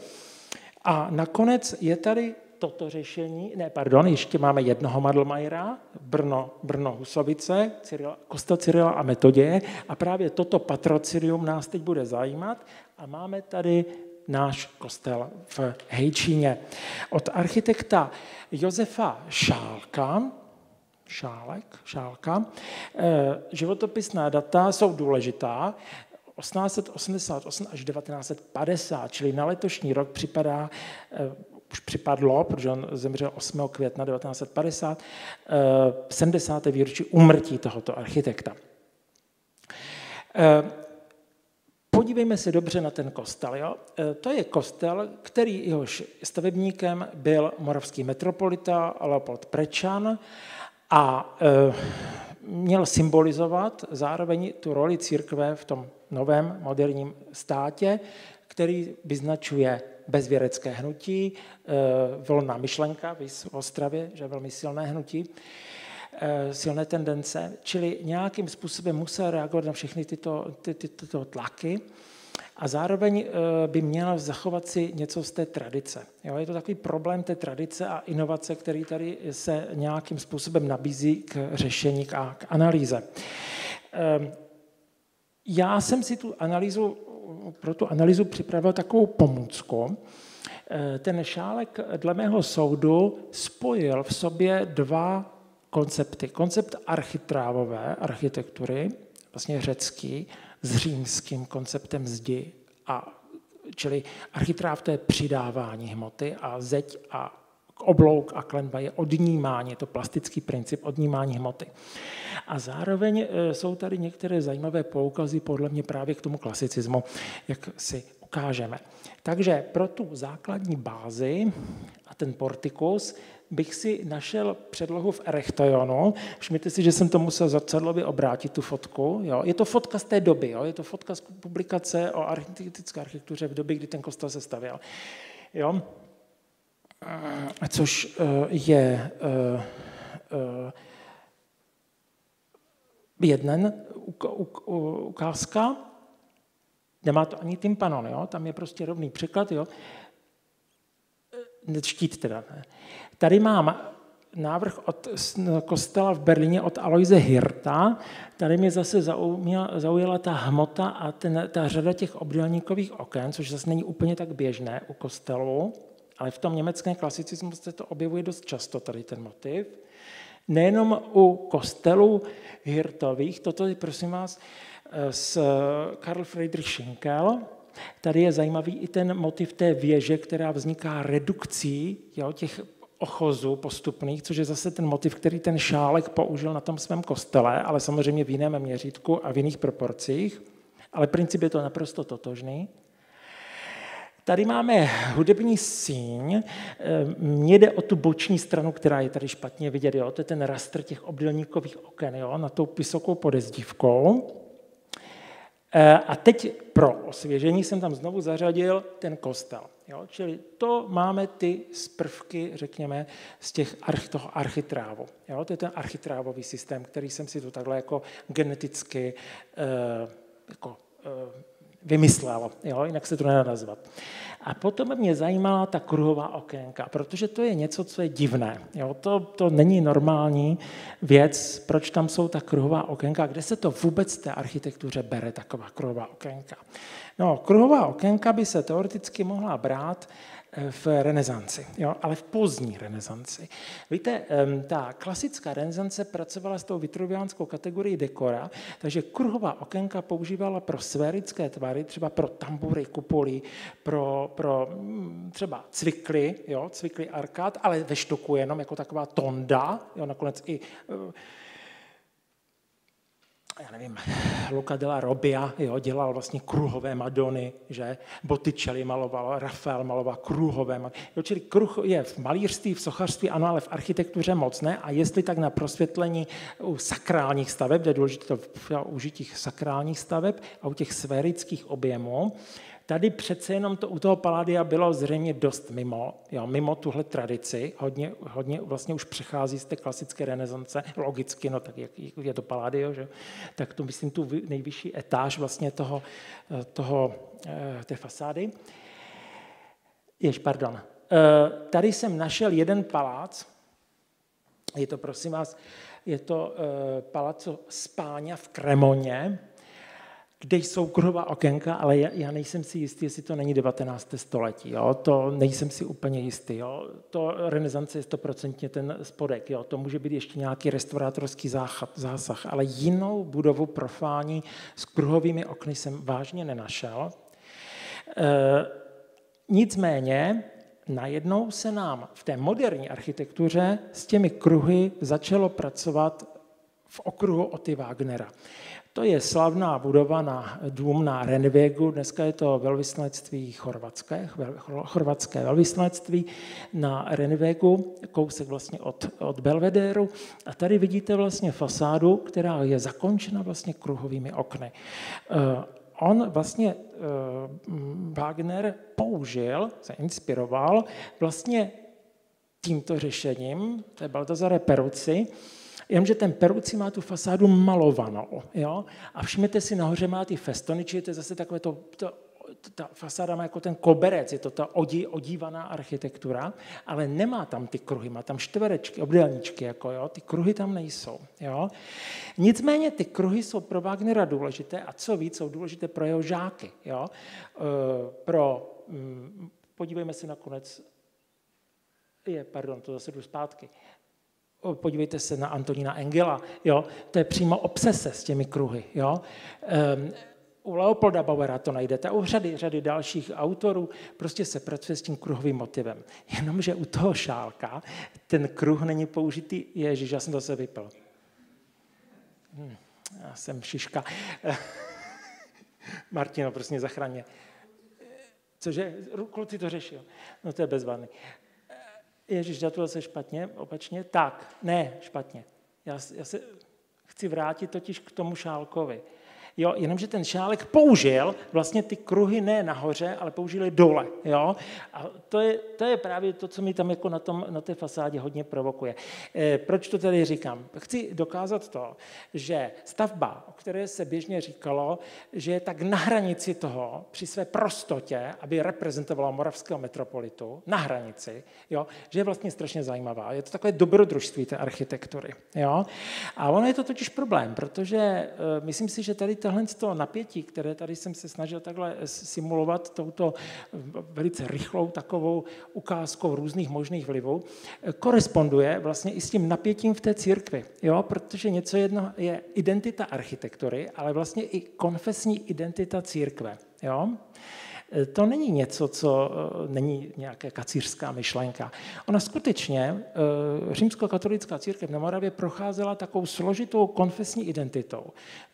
A nakonec je tady toto řešení, ne, pardon, ještě máme jednoho Madlmajera, Brno, Brno Husovice, Cyrila, Kosta Cyrila a Metodě a právě toto patrocirium nás teď bude zajímat a máme tady náš kostel v Hejčíně. Od architekta Josefa Šálka, Šálek, Šálka, eh, životopisná data jsou důležitá. 1888 až 1950, čili na letošní rok připadá eh, už připadlo, protože on zemřel 8. května 1950, 70. Eh, výročí umrtí tohoto architekta. Podívejme se dobře na ten kostel. Jo? To je kostel, který jehož stavebníkem byl moravský metropolita Leopold Prečan a e, měl symbolizovat zároveň tu roli církve v tom novém moderním státě, který vyznačuje bezvěrecké hnutí, e, volná myšlenka v Ostravě, že velmi silné hnutí, Eh, silné tendence, čili nějakým způsobem musel reagovat na všechny tyto, ty, ty, tyto tlaky a zároveň eh, by měla zachovat si něco z té tradice. Jo, je to takový problém té tradice a inovace, který tady se nějakým způsobem nabízí k řešení a k analýze. Ehm, já jsem si tu analýzu, pro tu analýzu připravil takovou pomůcku. Eh, ten šálek dle mého soudu spojil v sobě dva koncepty. Koncept architrávové architektury, vlastně řecký, s římským konceptem zdi. A, čili architráv to je přidávání hmoty a zeď a oblouk a klenba je odnímání, je to plastický princip odnímání hmoty. A zároveň e, jsou tady některé zajímavé poukazy podle mě právě k tomu klasicismu, jak si ukážeme. Takže pro tu základní bázi a ten portikus bych si našel předlohu v Erechtojonu. Všimněte si, že jsem to musel zrcadlově obrátit, tu fotku. Jo. Je to fotka z té doby, jo. je to fotka z publikace o architektické architektuře v době, kdy ten kostel se stavěl. Jo. Což uh, je uh, uh, jeden ukázka, nemá to ani tympanon, jo? tam je prostě rovný překlad, jo? štít teda. Ne. Tady mám návrh od kostela v Berlíně od Aloise Hirta. Tady mě zase zaujala ta hmota a ten, ta řada těch obdélníkových oken, což zase není úplně tak běžné u kostelů, ale v tom německém klasicismu se to objevuje dost často, tady ten motiv. Nejenom u kostelů Hirtových, toto je prosím vás z Karl Friedrich Schinkel, Tady je zajímavý i ten motiv té věže, která vzniká redukcí jo, těch ochozů postupných, což je zase ten motiv, který ten šálek použil na tom svém kostele, ale samozřejmě v jiném měřítku a v jiných proporcích. Ale princip je to naprosto totožný. Tady máme hudební síň. Mně jde o tu boční stranu, která je tady špatně vidět. Jo? To je ten rastr těch obdélníkových oken jo? na tou vysokou podezdívkou. E, a teď pro osvěžení jsem tam znovu zařadil ten kostel. Jo? Čili to máme ty zprvky, řekněme, z těch toho architrávu. Jo? To je ten architrávový systém, který jsem si tu takhle jako geneticky eh, jako, eh, vymyslel, jo? jinak se to nedá nazvat. A potom mě zajímala ta kruhová okénka, protože to je něco, co je divné. Jo? To, to není normální věc, proč tam jsou ta kruhová okénka, kde se to vůbec v té architektuře bere, taková kruhová okénka. No, kruhová okénka by se teoreticky mohla brát v renesanci, jo, ale v pozdní renesanci. Víte, ta klasická renesance pracovala s tou vitruviánskou kategorií dekora, takže kruhová okénka používala pro sférické tvary, třeba pro tambury, kupoly, pro, pro mm, třeba cvikly, jo, cvikly arkád, ale ve štoku jenom jako taková tonda, jo, nakonec i já nevím, Luca della Robbia jo, dělal vlastně kruhové Madony, že Botticelli maloval, Rafael maloval kruhové Madony. Jo, čili kruh je v malířství, v sochařství, ano, ale v architektuře moc ne. A jestli tak na prosvětlení u sakrálních staveb, kde je důležité to v užití sakrálních staveb a u těch sférických objemů, Tady přece jenom to u toho Palladia bylo zřejmě dost mimo, jo, mimo tuhle tradici, hodně, hodně vlastně už přechází z té klasické renesance, logicky, no tak jak je to Palladio, že? tak to myslím tu nejvyšší etáž vlastně toho, toho, eh, té fasády. Jež, pardon, tady jsem našel jeden palác, je to prosím vás, je to palác Spáňa v Kremoně, kde jsou kruhová okénka, ale já, já nejsem si jistý, jestli to není 19. století. Jo? To nejsem si úplně jistý. Jo? To renesance je stoprocentně ten spodek. Jo? To může být ještě nějaký restaurátorský zásah, ale jinou budovu profání s kruhovými okny jsem vážně nenašel. E, nicméně najednou se nám v té moderní architektuře s těmi kruhy začalo pracovat v okruhu Oty Wagnera. To je slavná budova na dům na Renvegu, dneska je to velvyslanectví chorvatské, chorvatské velvyslanectví na Renvegu, kousek vlastně od, od Belvedéru. A tady vidíte vlastně fasádu, která je zakončena vlastně kruhovými okny. Uh, on vlastně, uh, Wagner použil, se inspiroval vlastně tímto řešením, to je Baltazare Peruci, Jenomže ten Peruci má tu fasádu malovanou. Jo? A všimněte si, nahoře má ty festony, čili to je zase takové to, to ta fasáda má jako ten koberec, je to ta odí, odívaná architektura, ale nemá tam ty kruhy, má tam čtverečky, obdélníčky, jako jo, ty kruhy tam nejsou. Jo. Nicméně ty kruhy jsou pro Wagnera důležité a co víc, jsou důležité pro jeho žáky. Jo. E, pro, mm, podívejme se nakonec, je, pardon, to zase jdu zpátky podívejte se na Antonína Engela, jo? to je přímo obsese s těmi kruhy. Jo? Um, u Leopolda Bauera to najdete, u řady, řady dalších autorů prostě se pracuje s tím kruhovým motivem. Jenomže u toho šálka ten kruh není použitý, ježiš, já jsem to se vypil. Hm, já jsem šiška. Martino, prostě zachraně. Cože, kluci to řešil. No to je bezvadný. Ježíš, datuil se špatně, opačně? Tak, ne, špatně. Já, já se chci vrátit totiž k tomu šálkovi. Jo, jenomže ten šálek použil vlastně ty kruhy ne nahoře, ale použili dole. Jo? A to je, to je právě to, co mi tam jako na, tom, na té fasádě hodně provokuje. E, proč to tady říkám? Chci dokázat to, že stavba, o které se běžně říkalo, že je tak na hranici toho, při své prostotě, aby reprezentovala moravského metropolitu, na hranici, jo? že je vlastně strašně zajímavá. Je to takové dobrodružství té architektury. Jo? A ono je to totiž problém, protože e, myslím si, že tady tohle to napětí, které tady jsem se snažil takhle simulovat touto velice rychlou takovou ukázkou různých možných vlivů, koresponduje vlastně i s tím napětím v té církvi. Jo? Protože něco jedno je identita architektury, ale vlastně i konfesní identita církve. Jo? Eh, to není něco, co eh, není nějaká kacířská myšlenka. Ona skutečně, eh, římskokatolická církev na Moravě procházela takovou složitou konfesní identitou.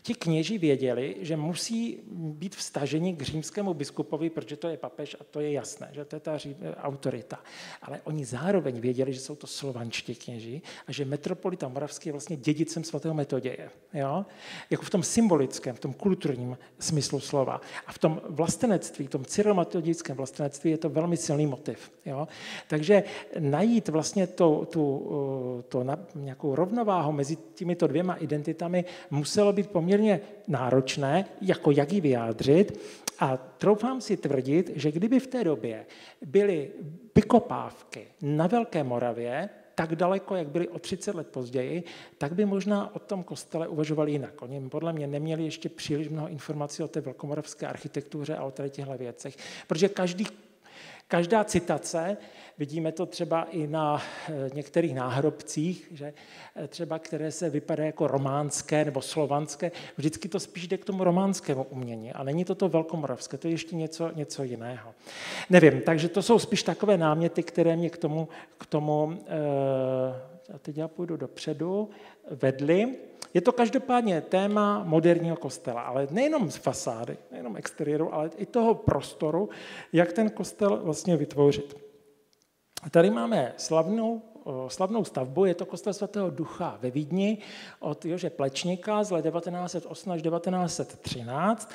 Ti kněži věděli, že musí být vstaženi k římskému biskupovi, protože to je papež a to je jasné, že to je ta autorita. Ale oni zároveň věděli, že jsou to slovančtí kněži a že metropolita Moravský je vlastně dědicem svatého metoděje. Jo? Jako v tom symbolickém, v tom kulturním smyslu slova. A v tom vlastenectví, v tom cyromatodickém vlastenectví je to velmi silný motiv. Jo? Takže najít vlastně to, tu, to na, nějakou rovnováhu mezi těmito dvěma identitami muselo být poměrně náročné, jako jak ji vyjádřit. A troufám si tvrdit, že kdyby v té době byly vykopávky na Velké Moravě, tak daleko, jak byli o 30 let později, tak by možná o tom kostele uvažovali jinak. Oni podle mě neměli ještě příliš mnoho informací o té velkomoravské architektuře a o těchto věcech, protože každý Každá citace, vidíme to třeba i na eh, některých náhrobcích, že eh, třeba které se vypadají jako románské nebo slovanské, vždycky to spíš jde k tomu románskému umění. A není to to velkomoravské, to je ještě něco, něco jiného. Nevím, takže to jsou spíš takové náměty, které mě k tomu, k tomu eh, a teď já půjdu dopředu, vedly. Je to každopádně téma moderního kostela, ale nejenom z fasády, nejenom exteriéru, ale i toho prostoru, jak ten kostel vlastně vytvořit. Tady máme slavnou slavnou stavbu, je to kostel svatého Ducha ve Vídni od Jože Plečníka z let 1908 až 1913.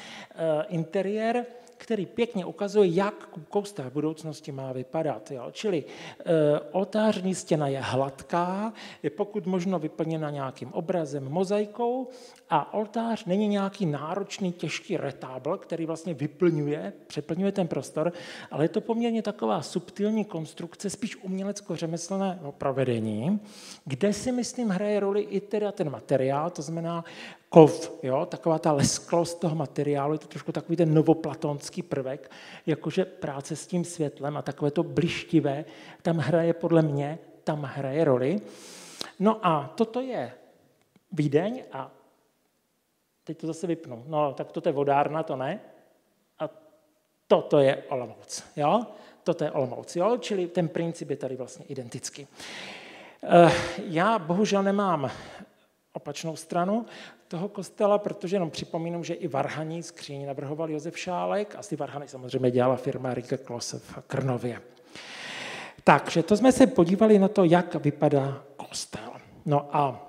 Interiér který pěkně ukazuje, jak kousta v budoucnosti má vypadat. Jo. Čili e, oltářní stěna je hladká, je pokud možno vyplněna nějakým obrazem, mozaikou a oltář není nějaký náročný, těžký retábl, který vlastně vyplňuje, přeplňuje ten prostor, ale je to poměrně taková subtilní konstrukce, spíš umělecko-řemeslné provedení, kde si myslím hraje roli i teda ten materiál, to znamená kov, jo? taková ta lesklost toho materiálu, je to trošku takový ten novoplatonský prvek, jakože práce s tím světlem a takové to blištivé, tam hraje podle mě, tam hraje roli. No a toto je Vídeň a teď to zase vypnu. No, tak toto je vodárna, to ne. A toto je Olomouc, jo? Toto je Olomouc, jo? Čili ten princip je tady vlastně identický. Eh, já bohužel nemám opačnou stranu toho kostela, protože jenom připomínám, že i varhaní skříň navrhoval Josef Šálek, asi varhany samozřejmě dělala firma Rike Klose v Krnově. Takže to jsme se podívali na to, jak vypadá kostel. No a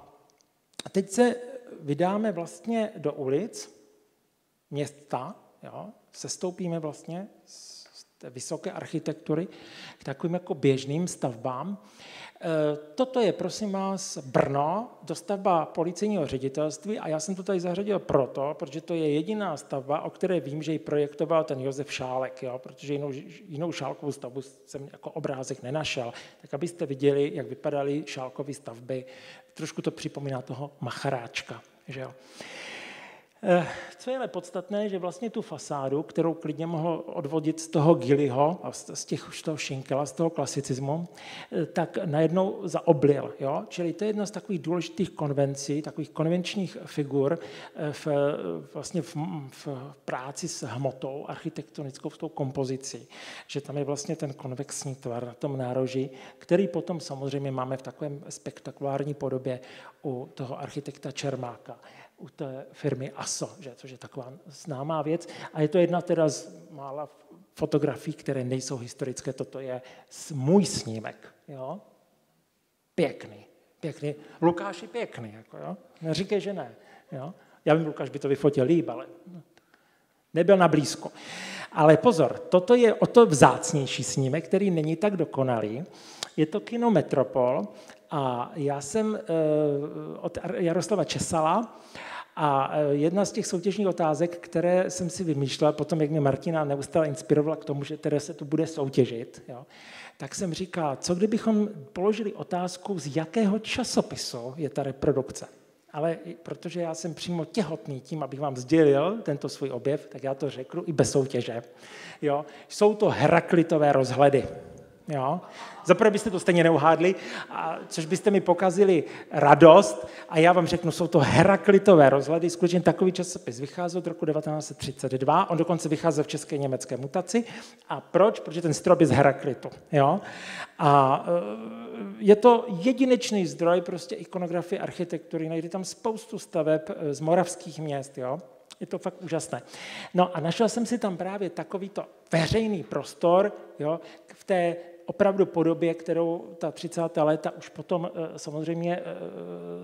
teď se vydáme vlastně do ulic města, jo, sestoupíme vlastně z té vysoké architektury k takovým jako běžným stavbám. Eh, toto je, prosím vás, Brno, dostavba policejního ředitelství a já jsem to tady zařadil proto, protože to je jediná stavba, o které vím, že ji projektoval ten Josef Šálek, jo, protože jinou, jinou šálkovou stavbu jsem jako obrázek nenašel. Tak abyste viděli, jak vypadaly šálkové stavby, trošku to připomíná toho macharáčka. Že jo. Eh, co je ale podstatné, že vlastně tu fasádu, kterou klidně mohl odvodit z toho Gillyho, z, těch, z toho Šinkela, z toho klasicismu, eh, tak najednou zaoblil. Jo? Čili to je jedna z takových důležitých konvencí, takových konvenčních figur eh, v, vlastně v, v práci s hmotou, architektonickou, v tou kompozicí. Že tam je vlastně ten konvexní tvar na tom nároží, který potom samozřejmě máme v takovém spektakulární podobě u toho architekta Čermáka u té firmy ASO, že, což je taková známá věc. A je to jedna teda z mála fotografií, které nejsou historické. Toto je můj snímek. Jo? Pěkný, pěkný. Lukáš je pěkný, jako, jo? neříkej, že ne. Jo? Já vím, Lukáš by to vyfotil líb, ale nebyl na blízko. Ale pozor, toto je o to vzácnější snímek, který není tak dokonalý. Je to kino Metropol a já jsem uh, od Jaroslava Česala a e, jedna z těch soutěžních otázek, které jsem si vymýšlel, potom jak mě Martina neustále inspirovala k tomu, že teda se tu bude soutěžit, jo, tak jsem říkal, co kdybychom položili otázku, z jakého časopisu je ta reprodukce. Ale protože já jsem přímo těhotný tím, abych vám sdělil tento svůj objev, tak já to řeknu i bez soutěže. Jo. Jsou to heraklitové rozhledy. Jo? Zaprvé byste to stejně neuhádli, a, což byste mi pokazili radost a já vám řeknu, jsou to Heraklitové rozhledy, skutečně takový časopis vycházel od roku 1932, on dokonce vycházel v české německé mutaci. A proč? Protože ten strop je z Heraklitu. Jo? A e, je to jedinečný zdroj prostě ikonografie architektury, najde tam spoustu staveb e, z moravských měst, jo? je to fakt úžasné. No a našel jsem si tam právě takovýto veřejný prostor jo, v té opravdu podobě, kterou ta 30. léta už potom eh, samozřejmě eh,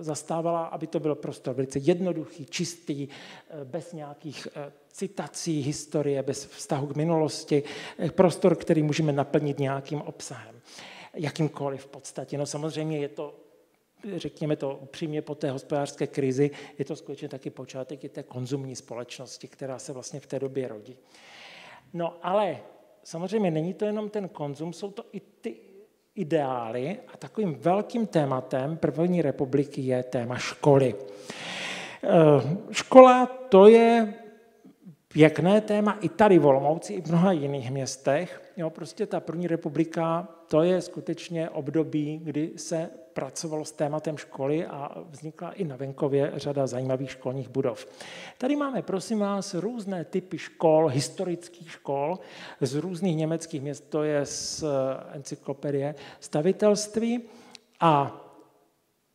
zastávala, aby to byl prostor velice jednoduchý, čistý, eh, bez nějakých citací, historie, bez vztahu k minulosti, prostor, který můžeme naplnit nějakým obsahem, jakýmkoliv v podstatě. No samozřejmě je to řekněme to upřímně, po té hospodářské krizi, je to skutečně taky počátek i té konzumní společnosti, která se vlastně v té době rodí. No ale samozřejmě není to jenom ten konzum, jsou to i ty ideály a takovým velkým tématem první republiky je téma školy. Eh, škola to je pěkné téma i tady v Olomouci, i v mnoha jiných městech. Jo, prostě ta první republika, to je skutečně období, kdy se pracovalo s tématem školy a vznikla i na venkově řada zajímavých školních budov. Tady máme, prosím vás, různé typy škol, historických škol z různých německých měst, to je z encyklopedie stavitelství a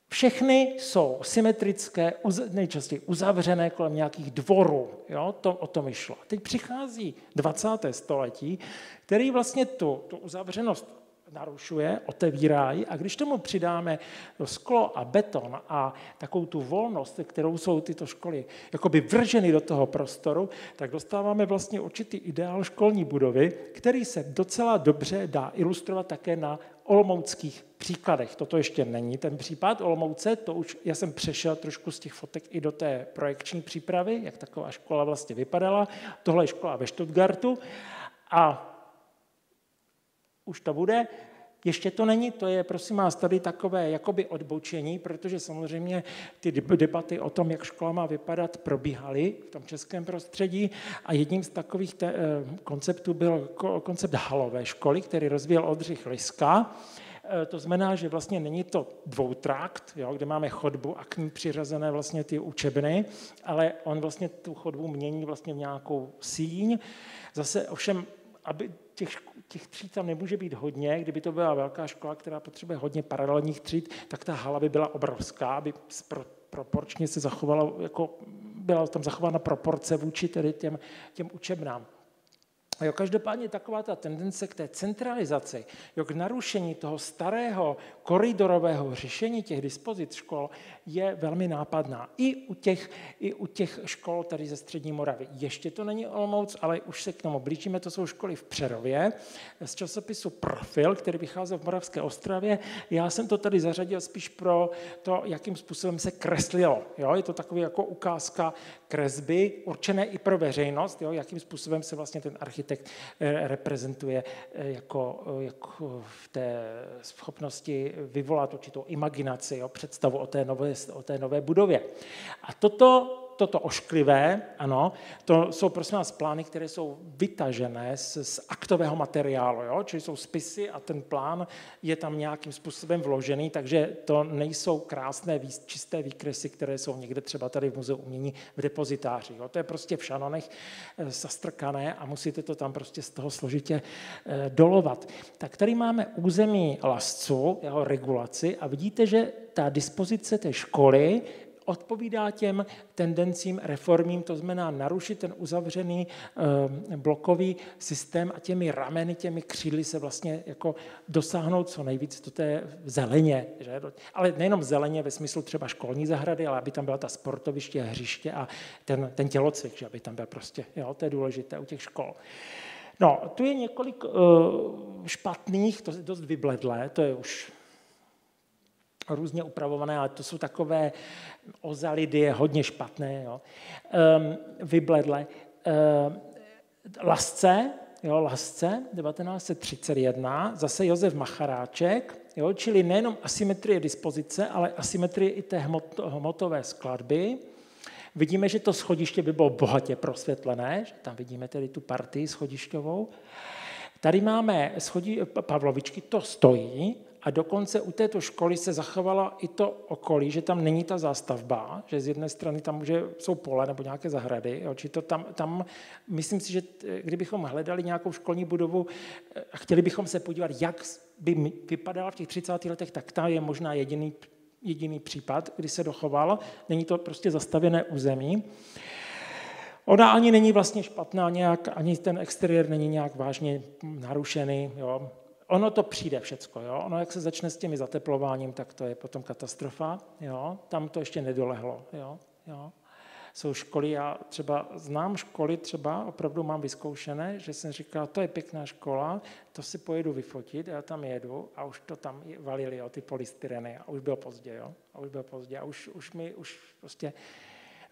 všechny jsou symetrické, nejčastěji uzavřené kolem nějakých dvorů. Jo? To, o tom šlo. Teď přichází 20. století, který vlastně tu, tu uzavřenost narušuje, otevírají a když tomu přidáme sklo a beton a takovou tu volnost, kterou jsou tyto školy jakoby vrženy do toho prostoru, tak dostáváme vlastně určitý ideál školní budovy, který se docela dobře dá ilustrovat také na olomouckých příkladech. Toto ještě není ten případ Olomouce, to už já jsem přešel trošku z těch fotek i do té projekční přípravy, jak taková škola vlastně vypadala. Tohle je škola ve Stuttgartu a už to bude. Ještě to není, to je prosím vás tady takové jakoby odbočení, protože samozřejmě ty debaty o tom, jak škola má vypadat, probíhaly v tom českém prostředí a jedním z takových te, eh, konceptů byl koncept halové školy, který rozvíjel Oldřich Liska. Eh, to znamená, že vlastně není to dvoutrakt, jo, kde máme chodbu a k ní přiřazené vlastně ty učebny, ale on vlastně tu chodbu mění vlastně v nějakou síň. Zase ovšem, aby těch těch tříd tam nemůže být hodně. Kdyby to byla velká škola, která potřebuje hodně paralelních tříd, tak ta hala by byla obrovská, aby pro, proporčně se zachovala, jako byla tam zachována proporce vůči tedy těm, těm učebnám. Jo, každopádně taková ta tendence k té centralizaci, jo, k narušení toho starého koridorového řešení těch dispozic škol je velmi nápadná. I u těch, i u těch škol tady ze Střední Moravy. Ještě to není Olomouc, ale už se k tomu blížíme. To jsou školy v Přerově z časopisu Profil, který vycházel v Moravské Ostravě. Já jsem to tady zařadil spíš pro to, jakým způsobem se kreslilo. Jo? Je to takový jako ukázka kresby, určené i pro veřejnost, jo? jakým způsobem se vlastně ten architekt eh, reprezentuje eh, jako, eh, jako v té schopnosti vyvolat určitou imaginaci, jo? představu o té nové o té nové budově. A toto toto ošklivé, ano, to jsou prosím vás plány, které jsou vytažené z, z aktového materiálu, jo? čili jsou spisy a ten plán je tam nějakým způsobem vložený, takže to nejsou krásné čisté výkresy, které jsou někde třeba tady v Muzeu umění v depozitáři. Jo? To je prostě v šanonech e, zastrkané a musíte to tam prostě z toho složitě e, dolovat. Tak tady máme území lascu, jeho regulaci a vidíte, že ta dispozice té školy odpovídá těm tendencím reformním, to znamená narušit ten uzavřený eh, blokový systém a těmi rameny, těmi křídly se vlastně jako dosáhnout co nejvíc do té zeleně. Že? Ale nejenom zeleně ve smyslu třeba školní zahrady, ale aby tam byla ta sportoviště, hřiště a ten, ten tělocvik, že aby tam byl prostě, jo, to je důležité u těch škol. No, tu je několik uh, špatných, to je dost vybledlé, to je už různě upravované, ale to jsou takové ozalidy, hodně špatné, jo. Um, vybledle. Um, lasce, jo, Lasce, 1931, zase Josef Macharáček, jo, čili nejenom asymetrie dispozice, ale asymetrie i té hmot, hmotové skladby. Vidíme, že to schodiště by bylo bohatě prosvětlené, že tam vidíme tedy tu partii schodišťovou. Tady máme schodí Pavlovičky, to stojí, a dokonce u této školy se zachovala i to okolí, že tam není ta zástavba, že z jedné strany tam může, jsou pole nebo nějaké zahrady. Jo, či to tam, tam, myslím si, že kdybychom hledali nějakou školní budovu eh, a chtěli bychom se podívat, jak by vypadala v těch 30. letech, tak ta je možná jediný, jediný případ, kdy se dochoval. Není to prostě zastavěné území. Ona ani není vlastně špatná, nějak, ani ten exteriér není nějak vážně narušený. Jo ono to přijde všecko, jo? ono jak se začne s těmi zateplováním, tak to je potom katastrofa, jo? tam to ještě nedolehlo. Jo? Jo? Jsou školy, já třeba znám školy, třeba opravdu mám vyzkoušené, že jsem říkal, to je pěkná škola, to si pojedu vyfotit, já tam jedu a už to tam valili, jo, ty polystyreny a už bylo pozdě, jo? a už bylo pozdě a už, už mi, už prostě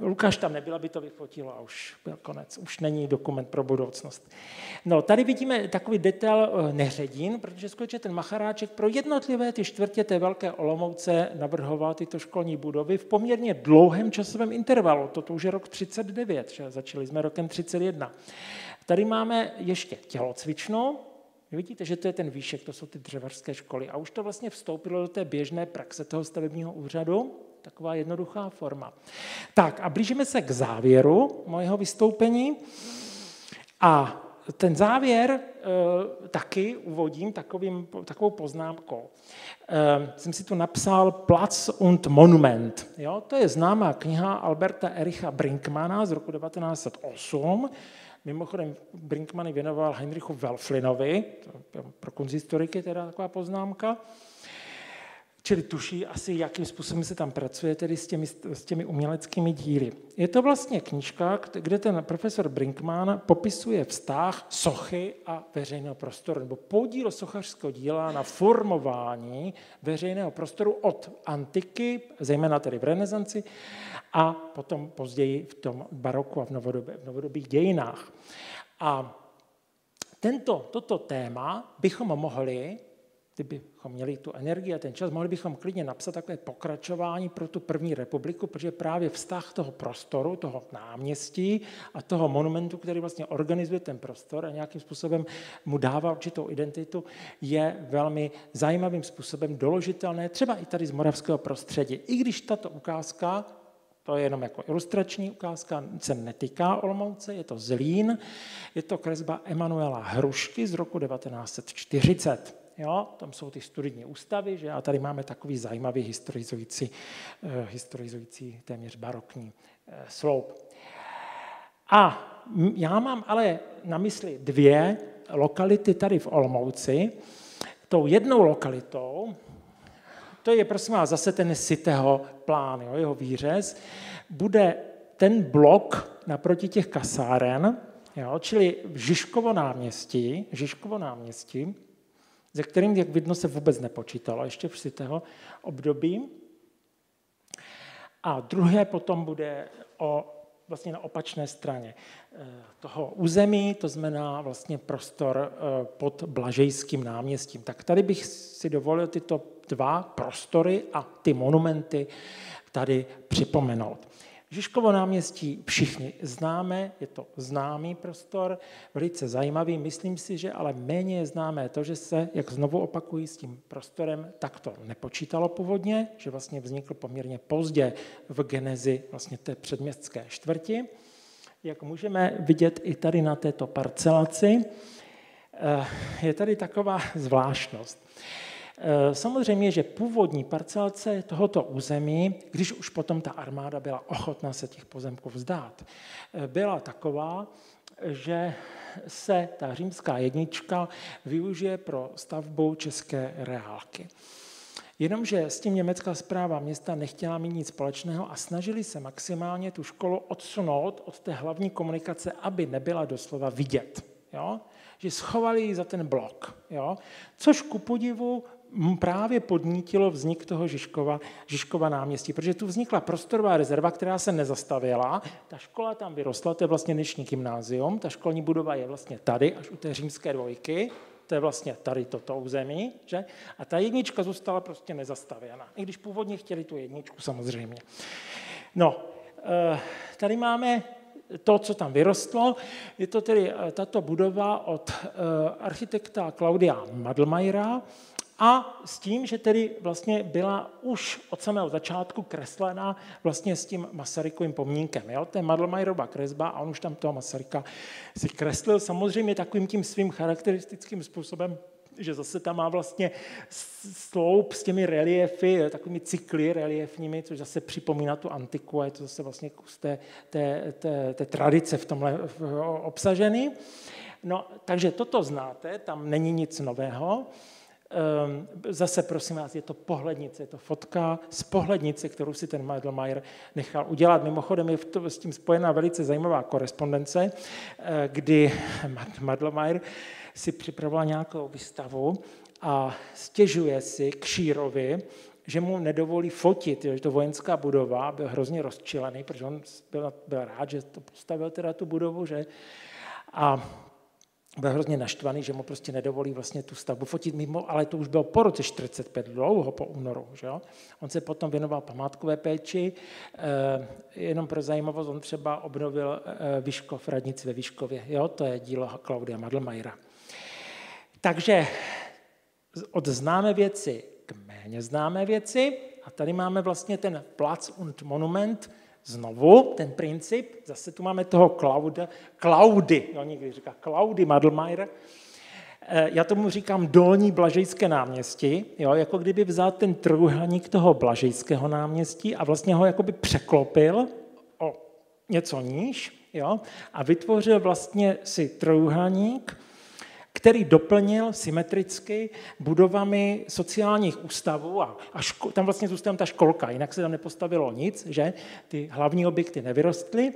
Lukáš tam nebyl, aby to vyfotilo a už byl konec. Už není dokument pro budoucnost. No, tady vidíme takový detail eh, neředin, protože skutečně ten Macharáček pro jednotlivé ty čtvrtě té velké Olomouce navrhoval tyto školní budovy v poměrně dlouhém časovém intervalu. Toto už je rok 39, že začali jsme rokem 31. Tady máme ještě tělocvičnu, Vidíte, že to je ten výšek, to jsou ty dřevařské školy. A už to vlastně vstoupilo do té běžné praxe toho stavebního úřadu. Taková jednoduchá forma. Tak a blížíme se k závěru mojeho vystoupení. A ten závěr e, taky uvodím takovým, takovou poznámkou. E, jsem si tu napsal Platz und Monument. Jo? To je známá kniha Alberta Ericha Brinkmana z roku 1908. Mimochodem Brinkman věnoval Heinrichu Welflinovi, pro konzistoriky teda taková poznámka, čili tuší asi, jakým způsobem se tam pracuje tedy s těmi, s těmi uměleckými díly. Je to vlastně knižka, kde ten profesor Brinkman popisuje vztah sochy a veřejného prostoru, nebo podíl sochařského díla na formování veřejného prostoru od antiky, zejména tedy v renesanci, a potom později v tom baroku a v, novodobě, v novodobých dějinách. A tento, toto téma bychom mohli kdybychom měli tu energii a ten čas, mohli bychom klidně napsat takové pokračování pro tu první republiku, protože právě vztah toho prostoru, toho náměstí a toho monumentu, který vlastně organizuje ten prostor a nějakým způsobem mu dává určitou identitu, je velmi zajímavým způsobem doložitelné, třeba i tady z moravského prostředí. I když tato ukázka to je jenom jako ilustrační ukázka, se netýká Olomouce, je to Zlín, je to kresba Emanuela Hrušky z roku 1940. Jo, tam jsou ty studijní ústavy, že a tady máme takový zajímavý historizující, eh, historizující téměř barokní eh, sloup. A já mám ale na mysli dvě lokality tady v Olomouci. Tou jednou lokalitou, to je prosím vás zase ten sitého plán, jo, jeho výřez, bude ten blok naproti těch kasáren, jo, čili Žižkovo náměstí, Žižkovo náměstí, se kterým, jak vidno, se vůbec nepočítalo ještě v sitého období. A druhé potom bude o, vlastně na opačné straně eh, toho území, to znamená vlastně prostor eh, pod Blažejským náměstím. Tak tady bych si dovolil tyto dva prostory a ty monumenty tady připomenout. Žižkovo náměstí všichni známe, je to známý prostor, velice zajímavý. Myslím si, že ale méně je známé to, že se, jak znovu opakují, s tím prostorem takto nepočítalo původně, že vlastně vznikl poměrně pozdě v genezi vlastně té předměstské čtvrti. Jak můžeme vidět i tady na této parcelaci, eh, je tady taková zvláštnost. Eh, samozřejmě, že původní parcelce tohoto území, když už potom ta armáda byla ochotná se těch pozemků vzdát, eh, byla taková, že se ta římská jednička využije pro stavbu české reálky. Jenomže s tím německá zpráva města nechtěla mít nic společného a snažili se maximálně tu školu odsunout od té hlavní komunikace, aby nebyla doslova vidět. Jo? Že schovali ji za ten blok. Jo? Což ku podivu právě podnítilo vznik toho Žižkova, Žižkova náměstí, protože tu vznikla prostorová rezerva, která se nezastavila. Ta škola tam vyrostla, to je vlastně dnešní gymnázium, ta školní budova je vlastně tady, až u té římské dvojky, to je vlastně tady toto území, že? A ta jednička zůstala prostě nezastavěna, i když původně chtěli tu jedničku samozřejmě. No, eh, tady máme to, co tam vyrostlo. Je to tedy eh, tato budova od eh, architekta Klaudia Madlmajera, a s tím, že tedy vlastně byla už od samého začátku kreslena vlastně s tím Masarykovým pomínkem. Jo? To je Madlmajerova kresba a on už tam toho Masaryka si kreslil samozřejmě takovým tím svým charakteristickým způsobem, že zase tam má vlastně sloup s těmi reliefy, takovými cykly reliefními, což zase připomíná tu antiku a je to zase vlastně kus té, té, té, té tradice v tomhle obsažený. No, takže toto znáte, tam není nic nového. Ehm, zase, prosím vás, je to pohlednice, je to fotka z pohlednice, kterou si ten Madelmayer nechal udělat. Mimochodem je to, s tím spojená velice zajímavá korespondence, eh, kdy Madelmayer si připravoval nějakou výstavu a stěžuje si k Šírovi, že mu nedovolí fotit, že to vojenská budova, byl hrozně rozčilený, protože on byl, byl rád, že to postavil teda tu budovu, že? A byl hrozně naštvaný, že mu prostě nedovolí vlastně tu stavbu fotit mimo, ale to už bylo po roce 45, dlouho po únoru. Že? On se potom věnoval památkové péči, eh, jenom pro zajímavost, on třeba obnovil eh, Vyškov, radnici ve Vyškově. Jo? To je dílo Klaudia Madlmajera. Takže od známé věci k méně známé věci, a tady máme vlastně ten Platz und Monument, Znovu ten princip, zase tu máme toho Klauda, Klaudy, jo, někdy říká Klaudy Madlmeier, eh, já tomu říkám dolní blažejské náměstí, jo, jako kdyby vzal ten trůhelník toho blažejského náměstí a vlastně ho jakoby překlopil o něco níž jo, a vytvořil vlastně si trojuhelník, který doplnil symetricky budovami sociálních ústavů a, a ško, tam vlastně zůstala ta školka, jinak se tam nepostavilo nic, že ty hlavní objekty nevyrostly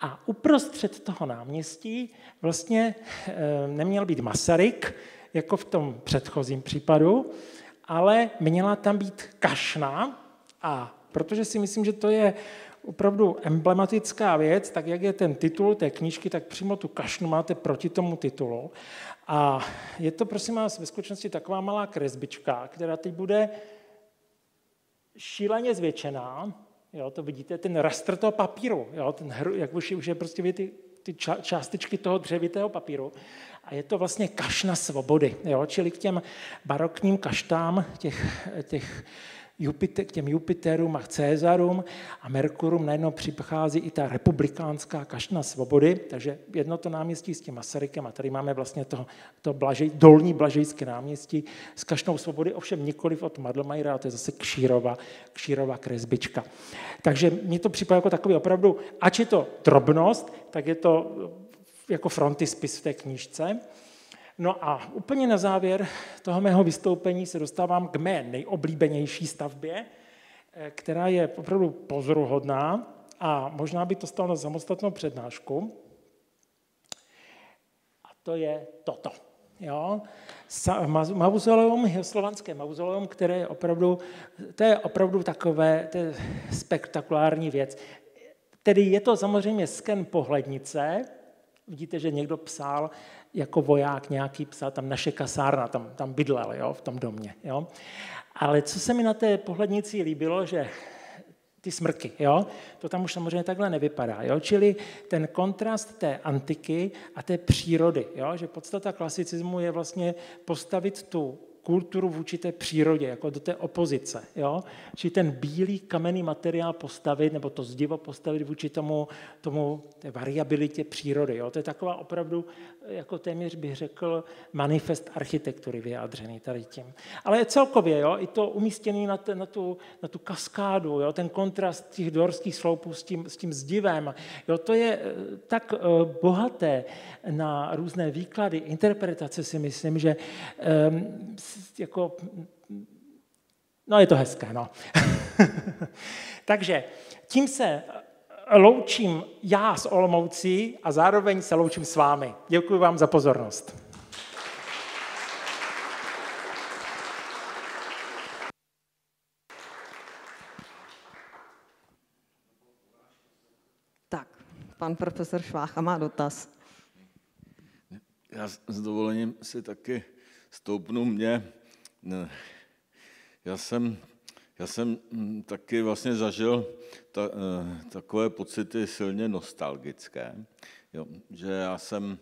a uprostřed toho náměstí vlastně e, neměl být Masaryk, jako v tom předchozím případu, ale měla tam být kašna a protože si myslím, že to je opravdu emblematická věc, tak jak je ten titul té knížky, tak přímo tu kašnu máte proti tomu titulu. A je to, prosím vás, ve skutečnosti taková malá kresbička, která teď bude šíleně zvětšená. Jo, to vidíte, ten rastr toho papíru, jo, ten hru, jak už, už je prostě ty, ty částičky toho dřevitého papíru. A je to vlastně kašna svobody, jo, čili k těm barokním kaštám těch, těch Jupiter, k těm Jupiterům a Cézarům a Merkurům najednou přichází i ta republikánská kašna svobody, takže jedno to náměstí s tím Masarykem a tady máme vlastně to, to blažej, dolní blažejské náměstí s kašnou svobody, ovšem nikoliv od Madlmajera, to je zase Kšírova, Kšírova kresbička. Takže mně to připadá jako takový opravdu, ač je to drobnost, tak je to jako frontispis v té knížce. No a úplně na závěr toho mého vystoupení se dostávám k mé nejoblíbenější stavbě, eh, která je opravdu pozoruhodná a možná by to stalo na samostatnou přednášku. A to je toto. Jo? Mauzoleum, slovanské mauzoleum, které je opravdu, to je opravdu takové, to je spektakulární věc. Tedy je to samozřejmě sken pohlednice, vidíte, že někdo psal jako voják nějaký psal, tam naše kasárna, tam, tam bydlel jo, v tom domě. Jo. Ale co se mi na té pohlednici líbilo, že ty smrky, jo? to tam už samozřejmě takhle nevypadá. Jo? Čili ten kontrast té antiky a té přírody, jo? že podstata klasicismu je vlastně postavit tu kulturu vůči té přírodě, jako do té opozice. Jo? Či ten bílý kamenný materiál postavit, nebo to zdivo postavit vůči tomu, tomu té variabilitě přírody. Jo? To je taková opravdu, jako téměř bych řekl, manifest architektury vyjádřený tady tím. Ale celkově, jo? i to umístěný na, na, tu, na tu kaskádu, jo? ten kontrast těch dorských sloupů s tím, s tím zdivem, jo? to je eh, tak uh, bohaté na různé výklady, interpretace si myslím, že um, jako, no je to hezké, no. Takže tím se loučím já s Olomoucí a zároveň se loučím s vámi. Děkuji vám za pozornost. Tak, pan profesor Švácha má dotaz. Já s dovolením si taky stoupnu mě. Já jsem, já jsem hm, taky vlastně zažil ta, eh, takové pocity silně nostalgické, jo, že já jsem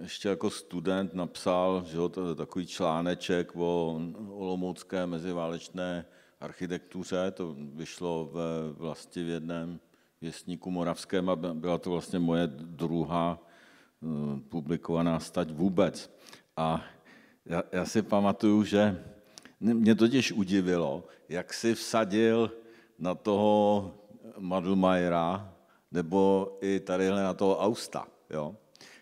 ještě jako student napsal že jo, takový článeček o olomoucké meziválečné architektuře, to vyšlo ve vlasti v jednom věstníku moravském a byla to vlastně moje druhá eh, publikovaná stať vůbec. A já, já si pamatuju, že mě totiž udivilo, jak si vsadil na toho Madlmajera nebo i tadyhle na toho Austa. Jo?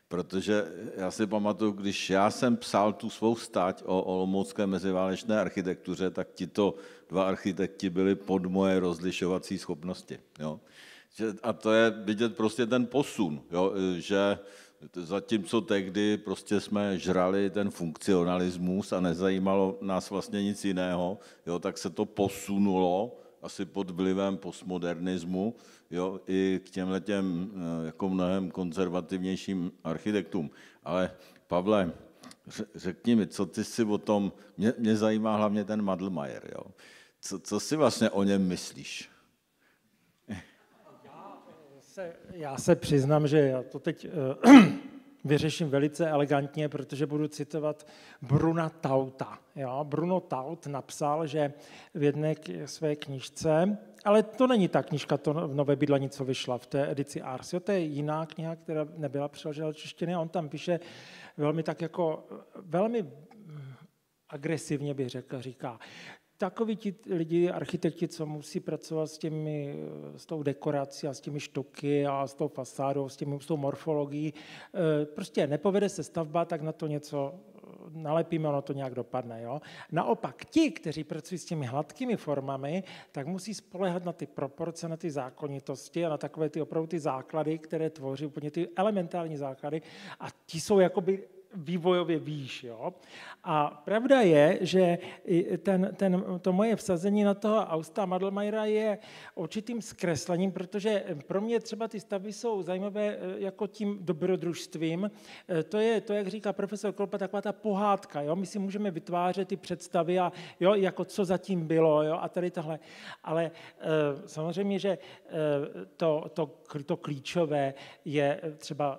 Protože já si pamatuju, když já jsem psal tu svou stať o olomoucké meziválečné architektuře, tak tito dva architekti byli pod moje rozlišovací schopnosti. Jo? A to je vidět prostě ten posun, jo? že Zatímco tehdy prostě jsme žrali ten funkcionalismus a nezajímalo nás vlastně nic jiného, jo, tak se to posunulo asi pod vlivem postmodernismu jo, i k těmhle těm eh, jako mnohem konzervativnějším architektům. Ale Pavle, řekni mi, co ty si o tom, mě, mě zajímá hlavně ten Madlmajer, jo. Co, co si vlastně o něm myslíš? Se, já se přiznám, že já to teď uh, vyřeším velice elegantně, protože budu citovat Bruna Tauta. Jo? Bruno Taut napsal, že v jedné své knižce, ale to není ta knižka, to Nové bydlení, co vyšla v té edici Ars, jo? to je jiná kniha, která nebyla přeložena do češtiny on tam píše velmi tak jako, velmi agresivně bych řekl, říká, takoví ti lidi, architekti, co musí pracovat s, těmi, s tou dekorací a s těmi štoky a s tou fasádou, s, těmi, s tou morfologií, eh, prostě nepovede se stavba, tak na to něco nalepíme, ono to nějak dopadne. Jo? Naopak ti, kteří pracují s těmi hladkými formami, tak musí spolehat na ty proporce, na ty zákonitosti a na takové ty opravdu ty základy, které tvoří úplně ty elementární základy a ti jsou jakoby vývojově výš. Jo? A pravda je, že ten, ten, to moje vsazení na toho Austa Madelmayera je určitým zkreslením, protože pro mě třeba ty stavby jsou zajímavé eh, jako tím dobrodružstvím. Eh, to je, to jak říká profesor Kolpa, taková ta pohádka. Jo? My si můžeme vytvářet ty představy a jo, jako co zatím bylo jo? a tady tohle. Ale eh, samozřejmě, že to, to, to klíčové je třeba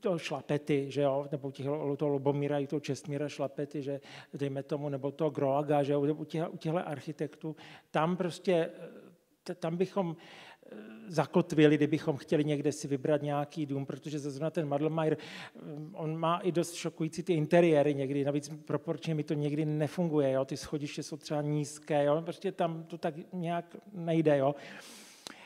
toho šlapety, že jo? Nebo těch, toho Lubomíra i toho Čestmíra Šlapety, že dejme tomu, nebo toho Groaga, že u, těch, u těchto architektů, tam prostě, tam bychom eh, zakotvili, kdybychom chtěli někde si vybrat nějaký dům, protože zrovna ten Madelmeier, eh, on má i dost šokující ty interiéry někdy, navíc proporčně mi to někdy nefunguje, jo? ty schodiště jsou třeba nízké, jo? prostě tam to tak nějak nejde. Jo?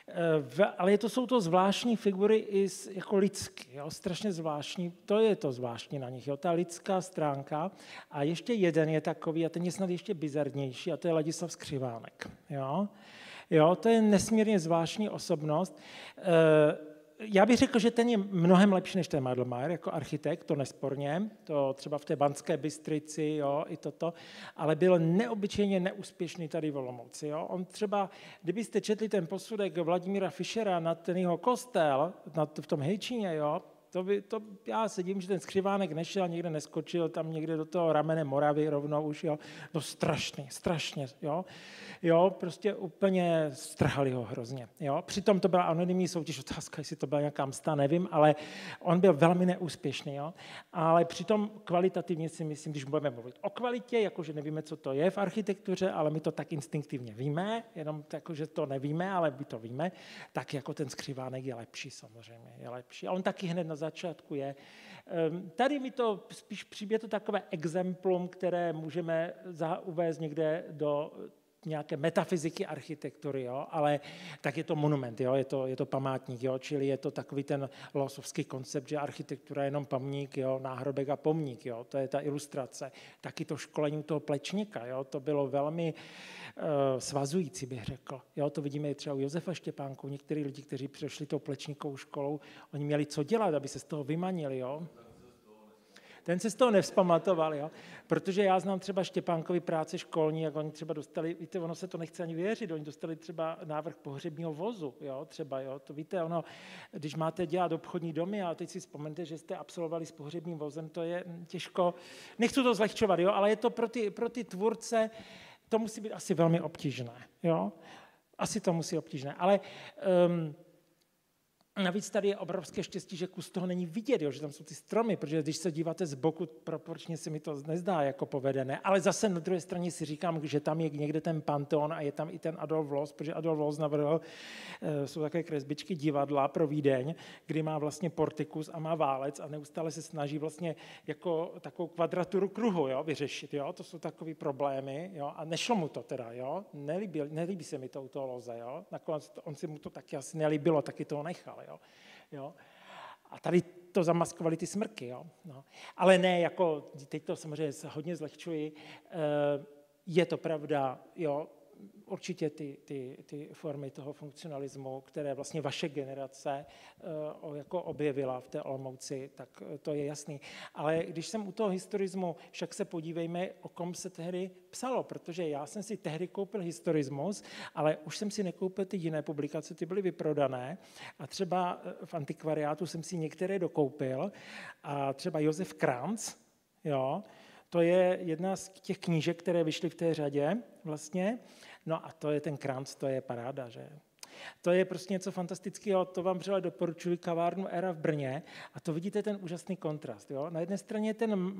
Eh, ale to jsou to zvláštní figury i jako lidský, jo, strašně zvláštní, to je to zvláštní na nich, jo, ta lidská stránka. A ještě jeden je takový, a ten je snad ještě bizarnější, a to je Ladislav Skřivánek. Jo. Jo, to je nesmírně zvláštní osobnost. E, já bych řekl, že ten je mnohem lepší než ten Madelmeier jako architekt, to nesporně, to třeba v té Banské Bystrici, jo, i toto, ale byl neobyčejně neúspěšný tady v Olomouci. Jo. On třeba, kdybyste četli ten posudek Vladimíra Fischera na ten jeho kostel, na, v tom Hejčíně, jo, to by, to, já sedím, že ten skřivánek nešel, někde neskočil, tam někde do toho ramene Moravy rovnou už, jo. No strašný, strašně, jo. Jo, prostě úplně strhali ho hrozně, jo. Přitom to byla anonymní soutěž, otázka, jestli to byla nějaká msta, nevím, ale on byl velmi neúspěšný, jo. Ale přitom kvalitativně si myslím, když budeme mluvit o kvalitě, jakože nevíme, co to je v architektuře, ale my to tak instinktivně víme, jenom jako, že to nevíme, ale my to víme, tak jako ten skřivánek je lepší samozřejmě, je lepší. A on taky hned na začátku je. Ehm, tady mi to spíš přijde to takové exemplum, které můžeme uvést někde do nějaké metafyziky architektury, jo? ale tak je to monument, jo? Je, to, je to památník, jo? čili je to takový ten losovský koncept, že architektura je jenom paměník, jo? náhrobek a pomník, jo? to je ta ilustrace. Taky to školení toho plečníka, jo? to bylo velmi uh, svazující, bych řekl. Jo? To vidíme i třeba u Josefa Štěpánku, některý lidi, kteří přešli tou plečníkovou školou, oni měli co dělat, aby se z toho vymanili. Jo? Ten se z toho nevzpamatoval, jo? protože já znám třeba Štěpánkovi práce školní, jak oni třeba dostali, víte, ono se to nechce ani věřit, oni dostali třeba návrh pohřebního vozu, jo? třeba, jo? to víte, ono, když máte dělat obchodní domy a teď si vzpomeňte, že jste absolvovali s pohřebním vozem, to je těžko, nechci to zlehčovat, jo? ale je to pro ty, pro ty tvůrce, to musí být asi velmi obtížné, jo? Asi to musí obtížné, ale um, Navíc tady je obrovské štěstí, že kus toho není vidět, jo, že tam jsou ty stromy, protože když se díváte z boku, proporčně se mi to nezdá jako povedené. Ale zase na druhé straně si říkám, že tam je někde ten Panteon a je tam i ten Adolf Loos, protože Adolf Loos navrhl, eh, jsou také kresbičky divadla pro Vídeň, kdy má vlastně portikus a má válec a neustále se snaží vlastně jako takovou kvadraturu kruhu jo, vyřešit. Jo. To jsou takové problémy jo. a nešlo mu to teda. Jo. Nelíbí, nelíbí se mi to u toho Loze. Jo. Nakonec on si mu to taky asi nelíbilo, taky toho nechal. Jo. Jo? A tady to zamaskovali ty smrky. Jo? No. Ale ne, jako teď to samozřejmě hodně zlehčuji, eh, je to pravda, jo, určitě ty, ty, ty formy toho funkcionalismu, které vlastně vaše generace uh, jako objevila v té Olomouci, tak eh, to je jasný. Ale když jsem u toho historismu, však se podívejme, o kom se tehdy psalo, protože já jsem si tehdy koupil historismus, ale už jsem si nekoupil ty jiné publikace, ty byly vyprodané a třeba eh, v antikvariátu jsem si některé dokoupil a třeba Josef Kranz, jo, to je jedna z těch knížek, které vyšly v té řadě vlastně. No a to je ten Kranz, to je paráda, že? To je prostě něco fantastického, to vám vřele doporučuji kavárnu Era v Brně a to vidíte ten úžasný kontrast. Jo? Na jedné straně ten,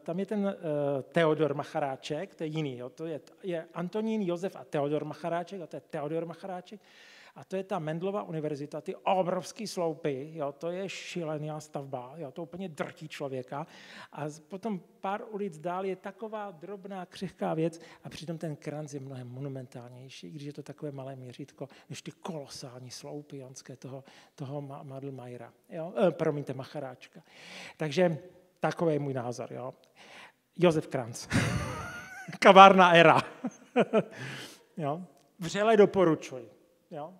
tam je ten uh, Teodor Macharáček, to je jiný, jo? to je, je Antonín Josef a Teodor Macharáček a to je Teodor Macharáček A to je ta Mendlova univerzita, ty obrovské sloupy, jo, to je šílená stavba, jo, to úplně drtí člověka. A potom pár ulic dál je taková drobná, křehká věc a přitom ten kranc je mnohem monumentálnější, když je to takové malé měřítko, než ty kolosální sloupy jonské toho, toho Madlmajera. Jo? E, promiňte, Macharáčka. Takže takový je můj názor. Jo? Josef Kranz. Kavárna era. jo? Vřele doporučuji. Jo?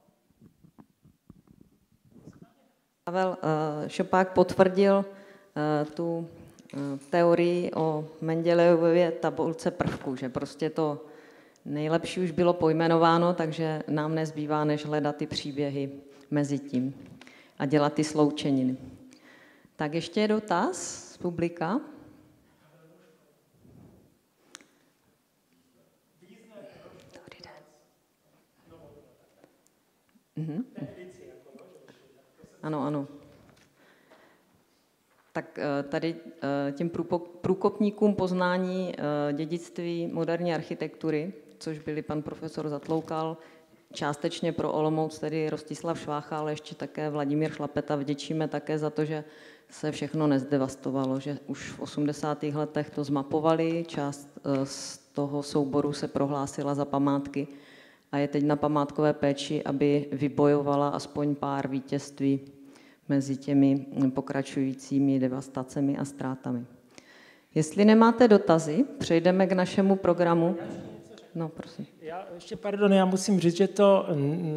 Pavel uh, Šopák potvrdil uh, tu uh, teorii o Mendelejevově tabulce prvků, že prostě to nejlepší už bylo pojmenováno, takže nám nezbývá, než hledat ty příběhy mezi tím a dělat ty sloučeniny. Tak ještě je dotaz z publika. Mm-hmm. Ano, ano. Tak eh, tady eh, těm průkopníkům poznání eh, dědictví moderní architektury, což byli pan profesor Zatloukal, částečně pro Olomouc, tedy Rostislav Švácha, ale ještě také Vladimír Šlapeta, vděčíme také za to, že se všechno nezdevastovalo, že už v 80. letech to zmapovali, část z toho souboru se prohlásila za památky a je teď na památkové péči, aby vybojovala aspoň pár vítězství mezi těmi pokračujícími devastacemi a ztrátami. Jestli nemáte dotazy, přejdeme k našemu programu. No, prosím. Já ještě, pardon, já musím říct, že, to,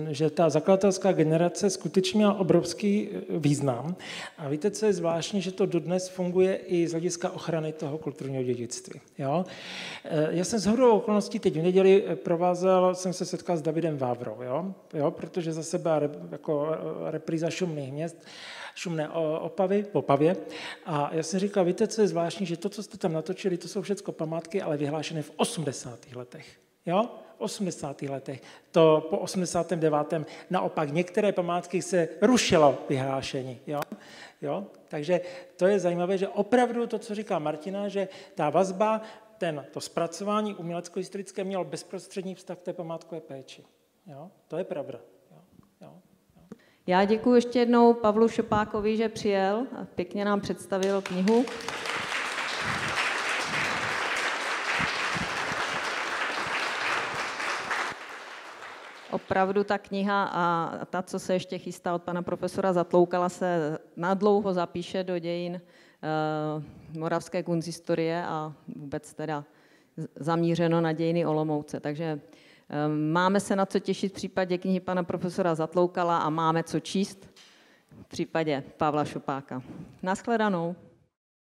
že ta zakladatelská generace skutečně měla obrovský e, význam. A víte, co je zvláštní, že to dodnes funguje i z hlediska ochrany toho kulturního dědictví. Jo? E, já jsem z hodou okolností teď v neděli e, provázel, jsem se setkal s Davidem Vávrou, jo? Jo? protože za sebe jako repríza šumných měst šumné opavy, Opavě. A já jsem říkal, víte, co je zvláštní, že to, co jste tam natočili, to jsou všechno památky, ale vyhlášené v 80. letech. Jo? V 80. letech. To po 89. naopak některé památky se rušilo vyhlášení. Jo? Jo? Takže to je zajímavé, že opravdu to, co říká Martina, že ta vazba, ten, to zpracování umělecko-historické mělo bezprostřední vztah k té památkové péči. Jo? To je pravda. Já děkuji ještě jednou Pavlu Šopákovi, že přijel a pěkně nám představil knihu. Opravdu ta kniha a ta, co se ještě chystá od pana profesora Zatloukala, se nadlouho zapíše do dějin uh, moravské kunzistorie a vůbec teda zamířeno na dějiny Olomouce. Takže Ehm, máme se na co těšit v případě knihy pana profesora Zatloukala a máme co číst v případě Pavla Šupáka. Naschledanou.